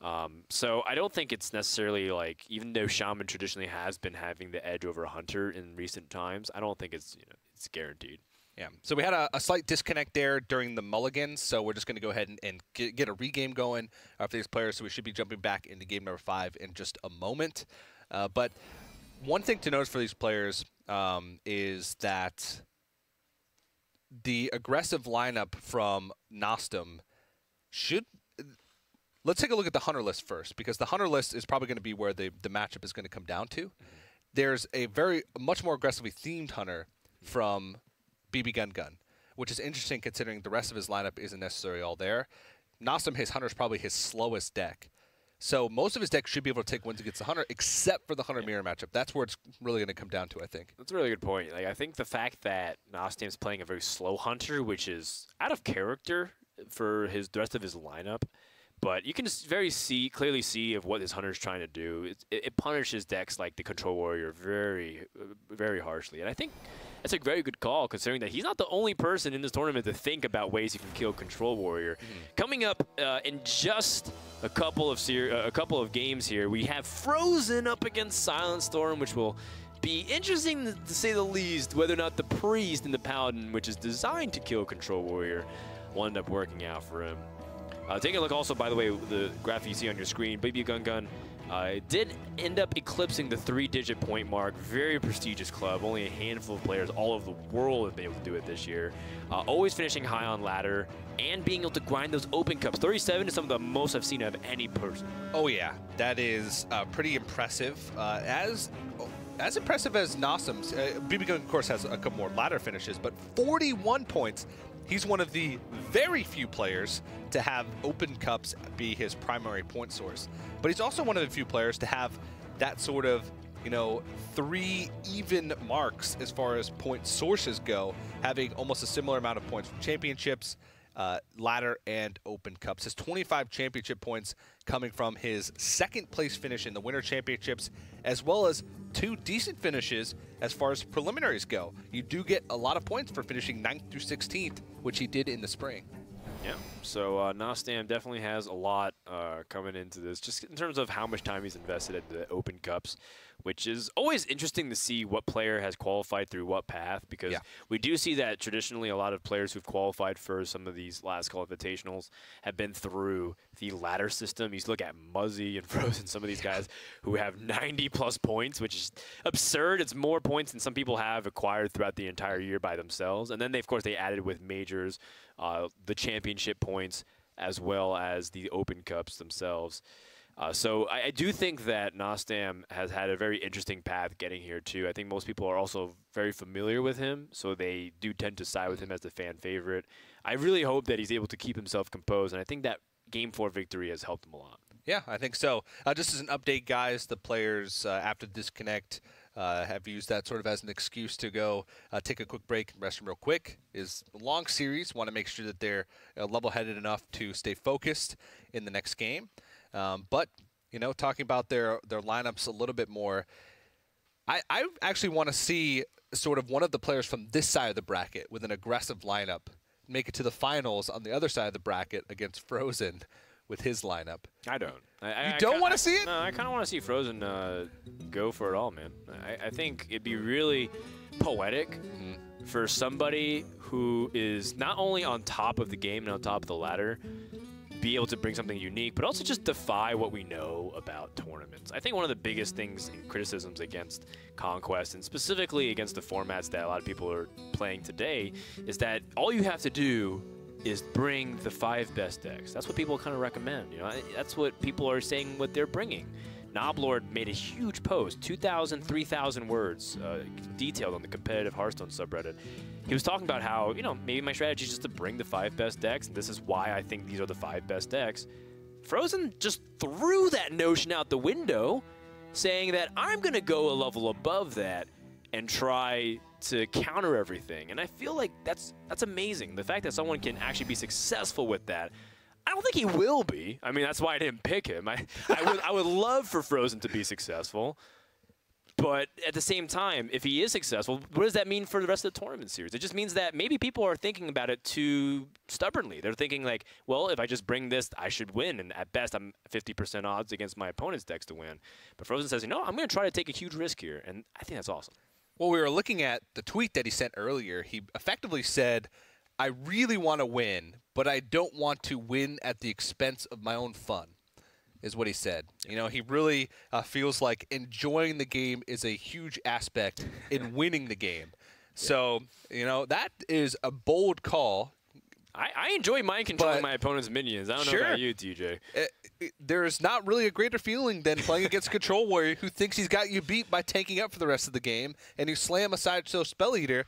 Um, so I don't think it's necessarily like, even though Shaman traditionally has been having the edge over Hunter in recent times, I don't think it's you know it's guaranteed. Yeah. So we had a, a slight disconnect there during the mulligans, so we're just going to go ahead and, and get, get a regame going uh, for these players. So we should be jumping back into game number five in just a moment. Uh, but one thing to notice for these players um, is that the aggressive lineup from Nostam should. Let's take a look at the hunter list first, because the hunter list is probably going to be where the, the matchup is going to come down to. There's a very much more aggressively themed hunter from BB Gun Gun, which is interesting considering the rest of his lineup isn't necessarily all there. Nostam, his hunter is probably his slowest deck. So most of his deck should be able to take wins against the hunter, except for the hunter mirror matchup. That's where it's really going to come down to, I think. That's a really good point. Like I think the fact that Nostam's playing a very slow Hunter, which is out of character for his the rest of his lineup, but you can just very see clearly see of what this Hunter's trying to do. It, it, it punishes decks like the Control Warrior very, very harshly, and I think that's a very good call considering that he's not the only person in this tournament to think about ways he can kill Control Warrior. Coming up uh, in just a couple of ser- uh, a couple of games here, we have Frozen up against Silent Storm, which will be interesting to, to say the least. Whether or not the Priest and the Paladin, which is designed to kill Control Warrior, will end up working out for him. Uh, take a look also, by the way, the graph you see on your screen, Baby Gun Gun uh, did end up eclipsing the three-digit point mark. Very prestigious club. Only a handful of players all over the world have been able to do it this year. Uh, always finishing high on ladder and being able to grind those open cups. 37 is some of the most I've seen of any person. Oh yeah, that is uh, pretty impressive. Uh, as as impressive as Nostam's. Uh, BB Gun, of course, has a couple more ladder finishes, but 41 points he's one of the very few players to have open cups be his primary point source. But he's also one of the few players to have that sort of, you know, three even marks as far as point sources go, having almost a similar amount of points from championships, uh, ladder, and open cups. His 25 championship points coming from his second place finish in the Winter Championships, as well as two decent finishes as far as preliminaries go. You do get a lot of points for finishing 9th through 16th, which he did in the spring. Yeah, so uh, Nostam definitely has a lot uh, coming into this, just in terms of how much time he's invested in the Open Cups which is always interesting to see what player has qualified through what path because yeah. we do see that traditionally a lot of players who've qualified for some of these last call invitationals have been through the ladder system. You look at Muzzy and Frozen, some of these guys who have 90 plus points, which is absurd. It's more points than some people have acquired throughout the entire year by themselves. And then they, of course, they added with majors, uh, the championship points, as well as the Open Cups themselves. Uh, so I, I, do think that Nostam has had a very interesting path getting here too. I think most people are also very familiar with him, so they do tend to side with him as the fan favorite. I really hope that he's able to keep himself composed, and I think that game four victory has helped him a lot. Yeah, I think so. Uh, just as an update, guys, the players uh, after disconnect uh, have used that sort of as an excuse to go uh, take a quick break and rest them real quick. Is a long series. Want to make sure that they're uh, level-headed enough to stay focused in the next game. Um, but you know, talking about their their lineups a little bit more, I I actually want to see sort of one of the players from this side of the bracket with an aggressive lineup make it to the finals on the other side of the bracket against Frozen with his lineup. I don't. I, you I, don't want to see it? No, I kind of want to see Frozen uh, go for it all, man. I, I, think it'd be really poetic mm-hmm. for somebody who is not only on top of the game and on top of the ladder, be able to bring something unique, but also just defy what we know about tournaments. I think one of the biggest things and criticisms against Conquest, and specifically against the formats that a lot of people are playing today, is that all you have to do is bring the five best decks. That's what people kind of recommend. You know, that's what people are saying what they're bringing. Noblord made a huge post, 2,000, 3,000 words, uh, detailed on the competitive Hearthstone subreddit. He was talking about how, you know, maybe my strategy is just to bring the five best decks, and this is why I think these are the five best decks. Frozen just threw that notion out the window, saying that I'm going to go a level above that and try to counter everything. And I feel like that's that's amazing. The fact that someone can actually be successful with that I don't think he will be. I mean, that's why I didn't pick him. I, I, would, I would love for Frozen to be successful. But at the same time, if he is successful, what does that mean for the rest of the tournament series? It just means that maybe people are thinking about it too stubbornly. They're thinking like, well, if I just bring this, I should win, and at best, I'm 50% odds against my opponent's decks to win. But Frozen says, you know, I'm going to try to take a huge risk here, and I think that's awesome. Well, we were looking at the tweet that he sent earlier. He effectively said, I really want to win, but I don't want to win at the expense of my own fun, is what he said. You know, he really uh, feels like enjoying the game is a huge aspect in winning the game. So, you know, that is a bold call. I, I enjoy mind controlling my opponent's minions. I don't sure, know about you, TJ. It, uh, it, there's not really a greater feeling than playing against a Control Warrior who thinks he's got you beat by tanking up for the rest of the game, and you slam aside so Spell Eater,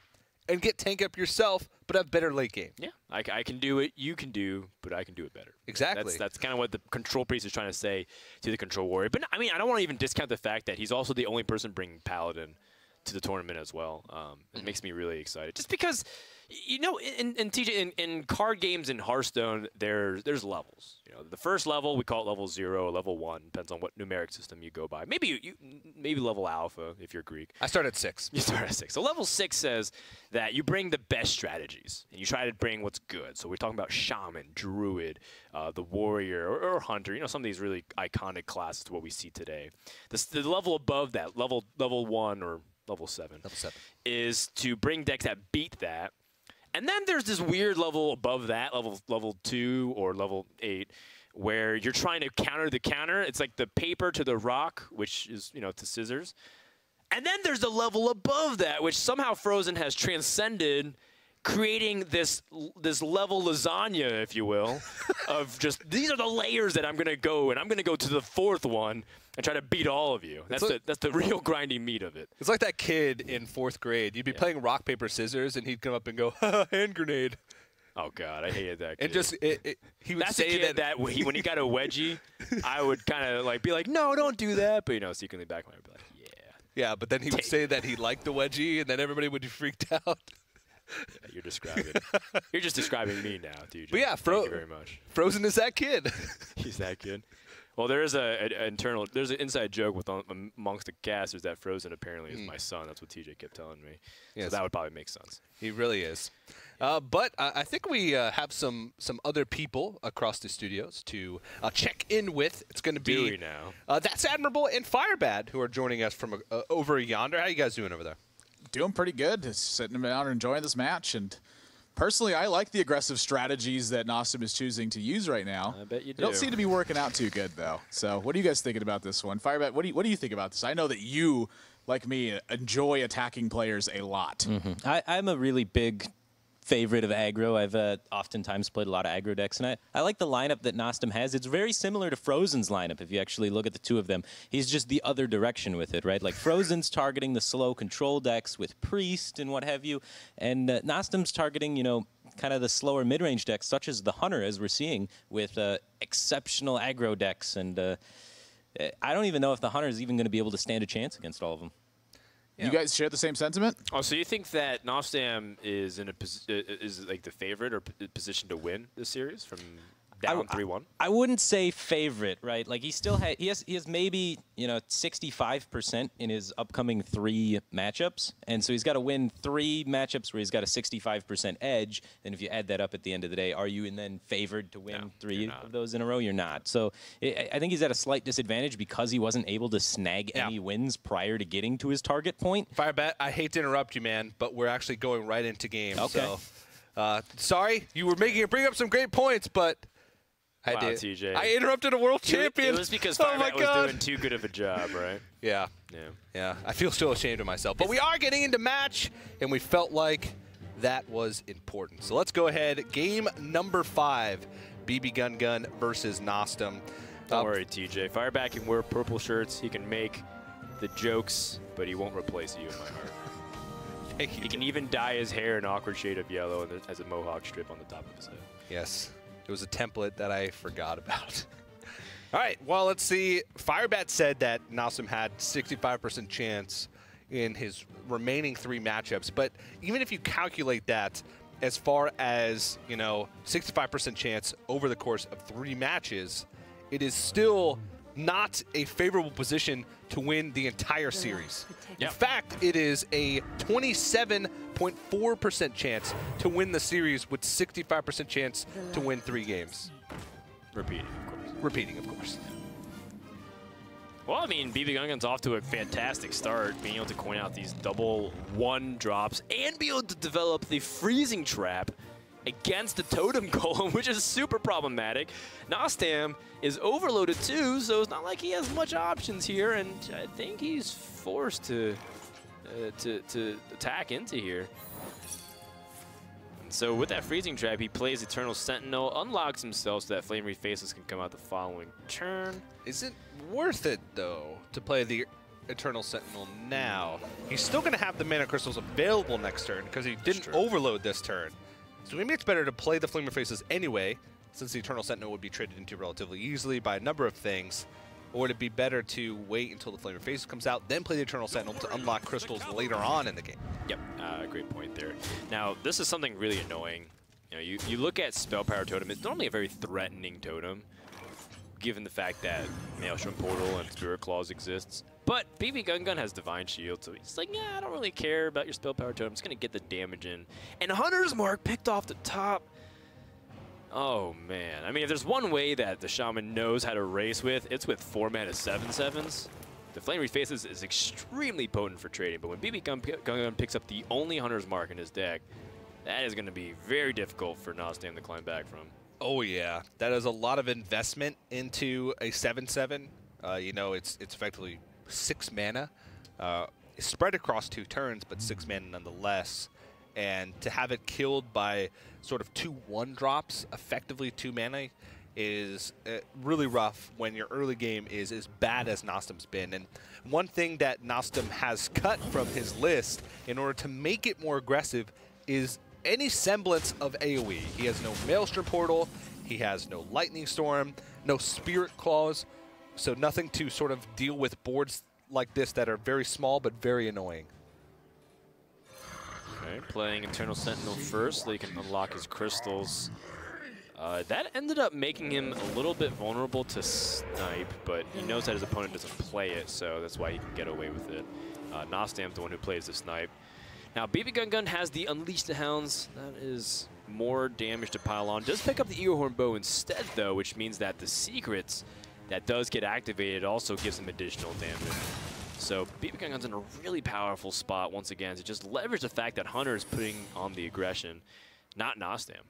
and get tank up yourself, but have better late game. Yeah, I, I, can do it. You can do, but I can do it better. Exactly. That's, that's kind of what the control priest is trying to say to the control warrior. But I mean, I don't want to even discount the fact that he's also the only person bringing paladin to the tournament as well. Um, it mm-hmm. makes me really excited, just because you know, in, in TJ, in, in, card games in Hearthstone, there's there's levels. You know, the first level we call it level zero, level one depends on what numeric system you go by. Maybe you, you maybe level alpha if you're Greek. I start at six. You start at six. So level six says that you bring the best strategies and you try to bring what's good. So we're talking about shaman, druid, uh, the warrior, or, or, hunter. You know, some of these really iconic classes to what we see today. The, the level above that, level level one or level seven, level seven, is to bring decks that beat that and then there's this weird level above that, level level two or level eight, where you're trying to counter the counter. It's like the paper to the rock, which is you know to scissors. And then there's the level above that, which somehow Frozen has transcended creating this this level lasagna, if you will, of just these are the layers that I'm gonna go, and I'm gonna go to the fourth one and try to beat all of you. That's like, the that's the real grinding meat of it. It's like that kid in fourth grade. You'd be yeah. playing rock paper scissors, and he'd come up and go, hand grenade. Oh God, I hated that. Kid. And just it, it, he would That's say that, that, he, when he got a wedgie, I would kind of like be like, no, don't do that. But you know, secretly back when I'd be like, yeah, yeah, but then he would say that he liked the wedgie, and then everybody would be freaked out. yeah you're describing. you're just describing me now, dude. But yeah, Fro- Thank you very much. Frozen is that kid. He's that kid. Well, there is a, a- a internal, there's an inside joke with um, amongst the casters that Frozen apparently is my son. That's what TJ kept telling me. Yes. So that would probably make sense. He really is. Uh, but uh, I think we uh, have some some other people across the studios to uh, check in with. It's going to be Do now? Uh, that's admirable and Firebat who are joining us from uh, over yonder. How you guys doing over there? doing pretty good. Just sitting down and enjoying this match. And personally, I like the aggressive strategies that Nostam is choosing to use right now. I bet you They don't seem to be working out too good, though. So, what are you guys thinking about this one? Firebat, what do you, what do you think about this? I know that you, like me, enjoy attacking players a lot. Mm-hmm. I, I'm a really big favorite of aggro. I've uh, oftentimes played a lot of aggro decks, and I, I like the lineup that Nostam has. It's very similar to Frozen's lineup if you actually look at the two of them. He's just the other direction with it, right? Like Frozen's targeting the slow control decks with Priest and what have you, and uh, Nostam's targeting, you know, kind of the slower mid-range decks, such as the Hunter, as we're seeing with uh, exceptional aggro decks. And uh, I don't even know if the Hunter is even going to be able to stand a chance against all of them. You guys share the same sentiment? Oh, so you think that Nostam is in a uh, is like the favorite or position to win the series from down three one? I wouldn't say favorite, right? Like he still has he has he has maybe you know 65 percent in his upcoming three matchups, and so he's got to win three matchups where he's got a 65 percent edge. And if you add that up at the end of the day, are you then favored to win No, three of those in a row? You're not. So I I think he's at a slight disadvantage because he wasn't able to snag Yeah. any wins prior to getting to his target point. Fire Firebat, I hate to interrupt you, man, but we're actually going right into game. Okay. So, uh, sorry, you were making bring up some great points, but I Wow, did. TJ. I interrupted a world champion. It was because oh my Firebat was god. doing too good of a job, right? yeah. Yeah. Yeah, I feel still ashamed of myself. But we are getting into match, and we felt like that was important. So let's go ahead. Game number five, BB Gun Gun versus Nostam. Don't Uh, worry, TJ. Firebat can wear purple shirts. He can make the jokes, but he won't replace you in my heart. Thank He can even dye his hair an awkward shade of yellow and as a mohawk strip on the top of his head. Yes, it was a template that I forgot about. All right, well, let's see. Firebat said that Nostam had 65% chance in his remaining three matchups, but even if you calculate that as far as, you know, 65% chance over the course of three matches, it is still not a favorable position to win the entire series. In fact, it is a 27.4% chance to win the series with 65% chance to win three games. Repeating, of course. Repeating, of course. Well, I mean, BB Gun Gun's off to a fantastic start, being able to coin out these double one drops and be able to develop the freezing trap against the totem golem, which is super problematic. Nostam is overloaded too, so it's not like he has much options here, and I think he's forced to uh, to, to attack into here. And so with that freezing trap, he plays Eternal Sentinel, unlocks himself so that Flamewreathed Faceless can come out the following turn. Is it worth it, though, to play the Eternal Sentinel now? He's still going to have the mana crystals available next turn because he didn't overload this turn. So maybe it's better to play the Flamewreathed Faceless anyway, since the Eternal Sentinel would be traded into relatively easily by a number of things. Or would it be better to wait until the Flamewreathed Faceless comes out, then play the Eternal Sentinel to unlock crystals later on in the game? Yep, uh, great point there. Now, this is something really annoying. You know, you, you look at Spell Power Totem, it's normally a very threatening totem, given the fact that Maelstrom Portal and Spirit Claws exists. But BB Gun Gun has Divine Shield, so he's like, yeah, I don't really care about your Spell Power Totem. I'm just going to get the damage in. And Hunter's Mark picked off the top. Oh, man. I mean, if there's one way that the Shaman knows how to race with, it's with four mana 7-7s. The Flamewreathed Faceless is extremely potent for trading, but when BB Gun, Gun picks up the only Hunter's Mark in his deck, that is going to be very difficult for Nostam to climb back from. Oh yeah, that is a lot of investment into a seven-seven. Uh, you know, it's it's effectively six mana, uh, spread across two turns, but six mana nonetheless. And to have it killed by sort of two one drops, effectively two mana, is uh, really rough when your early game is as bad as Nostam's been. And one thing that Nostam has cut from his list in order to make it more aggressive is any semblance of AoE. He has no Maelstrom Portal, he has no Lightning Storm, no Spirit Claws, so nothing to sort of deal with boards like this that are very small but very annoying. Okay, playing Eternal Sentinel first so he can unlock his crystals. Uh, that ended up making him a little bit vulnerable to snipe, but he knows that his opponent doesn't play it, so that's why he can get away with it. Uh, Nostam's the one who plays the snipe. Now, BB Gun Gun has the Unleash the Hounds. That is more damage to pile on. Does pick up the Eaglehorn Bow instead, though, which means that the secrets that does get activated also gives him additional damage. So BB Gun Gun's in a really powerful spot once again to just leverage the fact that Hunter is putting on the aggression, not Nostam.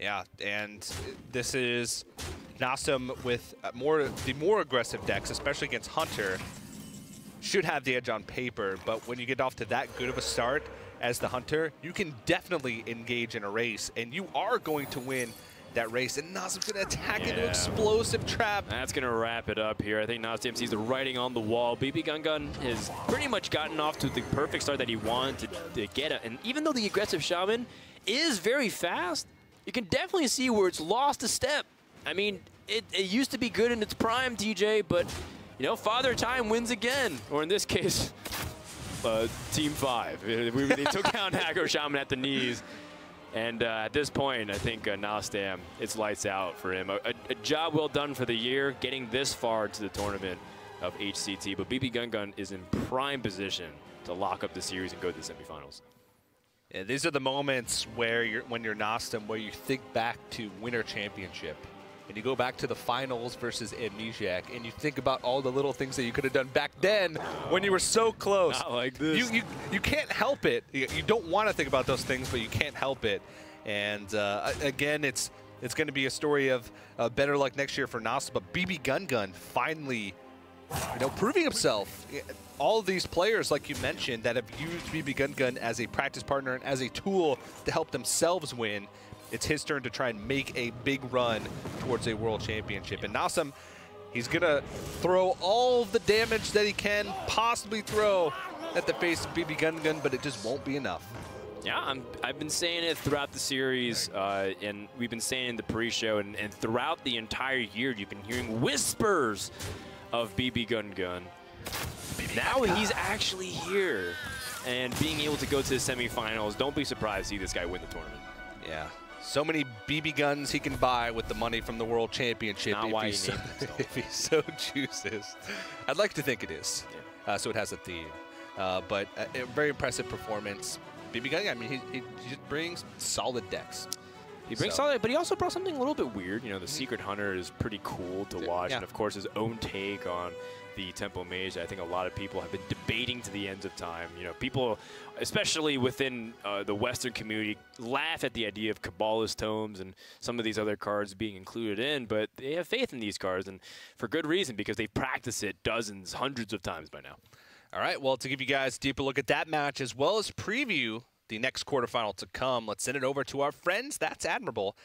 Yeah, and this is Nostam with uh, more the more aggressive decks, especially against Hunter, should have the edge on paper. But when you get off to that good of a start as the Hunter, you can definitely engage in a race, and you are going to win that race. And Nostam's going to attack Yeah. into explosive trap. That's going to wrap it up here. I think Nostam sees the writing on the wall. BB Gun Gun has pretty much gotten off to the perfect start that he wanted to, to get it. And even though the aggressive Shaman is very fast, you can definitely see where it's lost a step. I mean, it, it used to be good in its prime, TJ, but, you know, Father Time wins again. Or in this case, uh, Team 5. They took down Aggro Shaman at the knees. And uh, at this point, I think uh, Nostam, it's lights out for him. A, a, job well done for the year, getting this far to the tournament of HCT. But BB Gun Gun is in prime position to lock up the series and go to the semifinals. Yeah, these are the moments where you're when you're Nostam, where you think back to Winter Championship, and you go back to the finals versus Amnesiac, and you think about all the little things that you could have done back then when you were so close. Not like this. You you, you can't help it. You, you don't want to think about those things, but you can't help it. And uh, again, it's it's going to be a story of uh, better luck next year for Nostam, but BB Gun Gun finally you know, proving himself. All these players, like you mentioned, that have used BB Gun Gun as a practice partner and as a tool to help themselves win, it's his turn to try and make a big run towards a world championship. And Nostam, he's going to throw all the damage that he can possibly throw at the face of BB Gun Gun, but it just won't be enough. Yeah, I'm, I've been saying it throughout the series, uh, and we've been saying it in the pre-show, and, and throughout the entire year, you've been hearing whispers of BB Gun Gun. now he's actually here, and being able to go to the semifinals. Don't be surprised to see this guy win the tournament. Yeah. So many BB guns he can buy with the money from the World Championship Not if, why he so, if he so chooses. I'd like to think it is. Uh, so it has a theme. Uh, but uh, a very impressive performance. BB Gun, I mean, he, he just brings solid decks. He brings So- solid, but he also brought something a little bit weird. You know, the Secret Hunter is pretty cool to watch, Yeah. and of course his own take on the Tempo Mage. I think a lot of people have been debating to the ends of time. You know, people, especially within uh, the Western community, laugh at the idea of Kabbalist tomes and some of these other cards being included in, but they have faith in these cards, and for good reason because they've practiced it dozens, hundreds of times by now. All right, well, to give you guys a deeper look at that match as well as preview the next quarterfinal to come, let's send it over to our friends. That's Admirable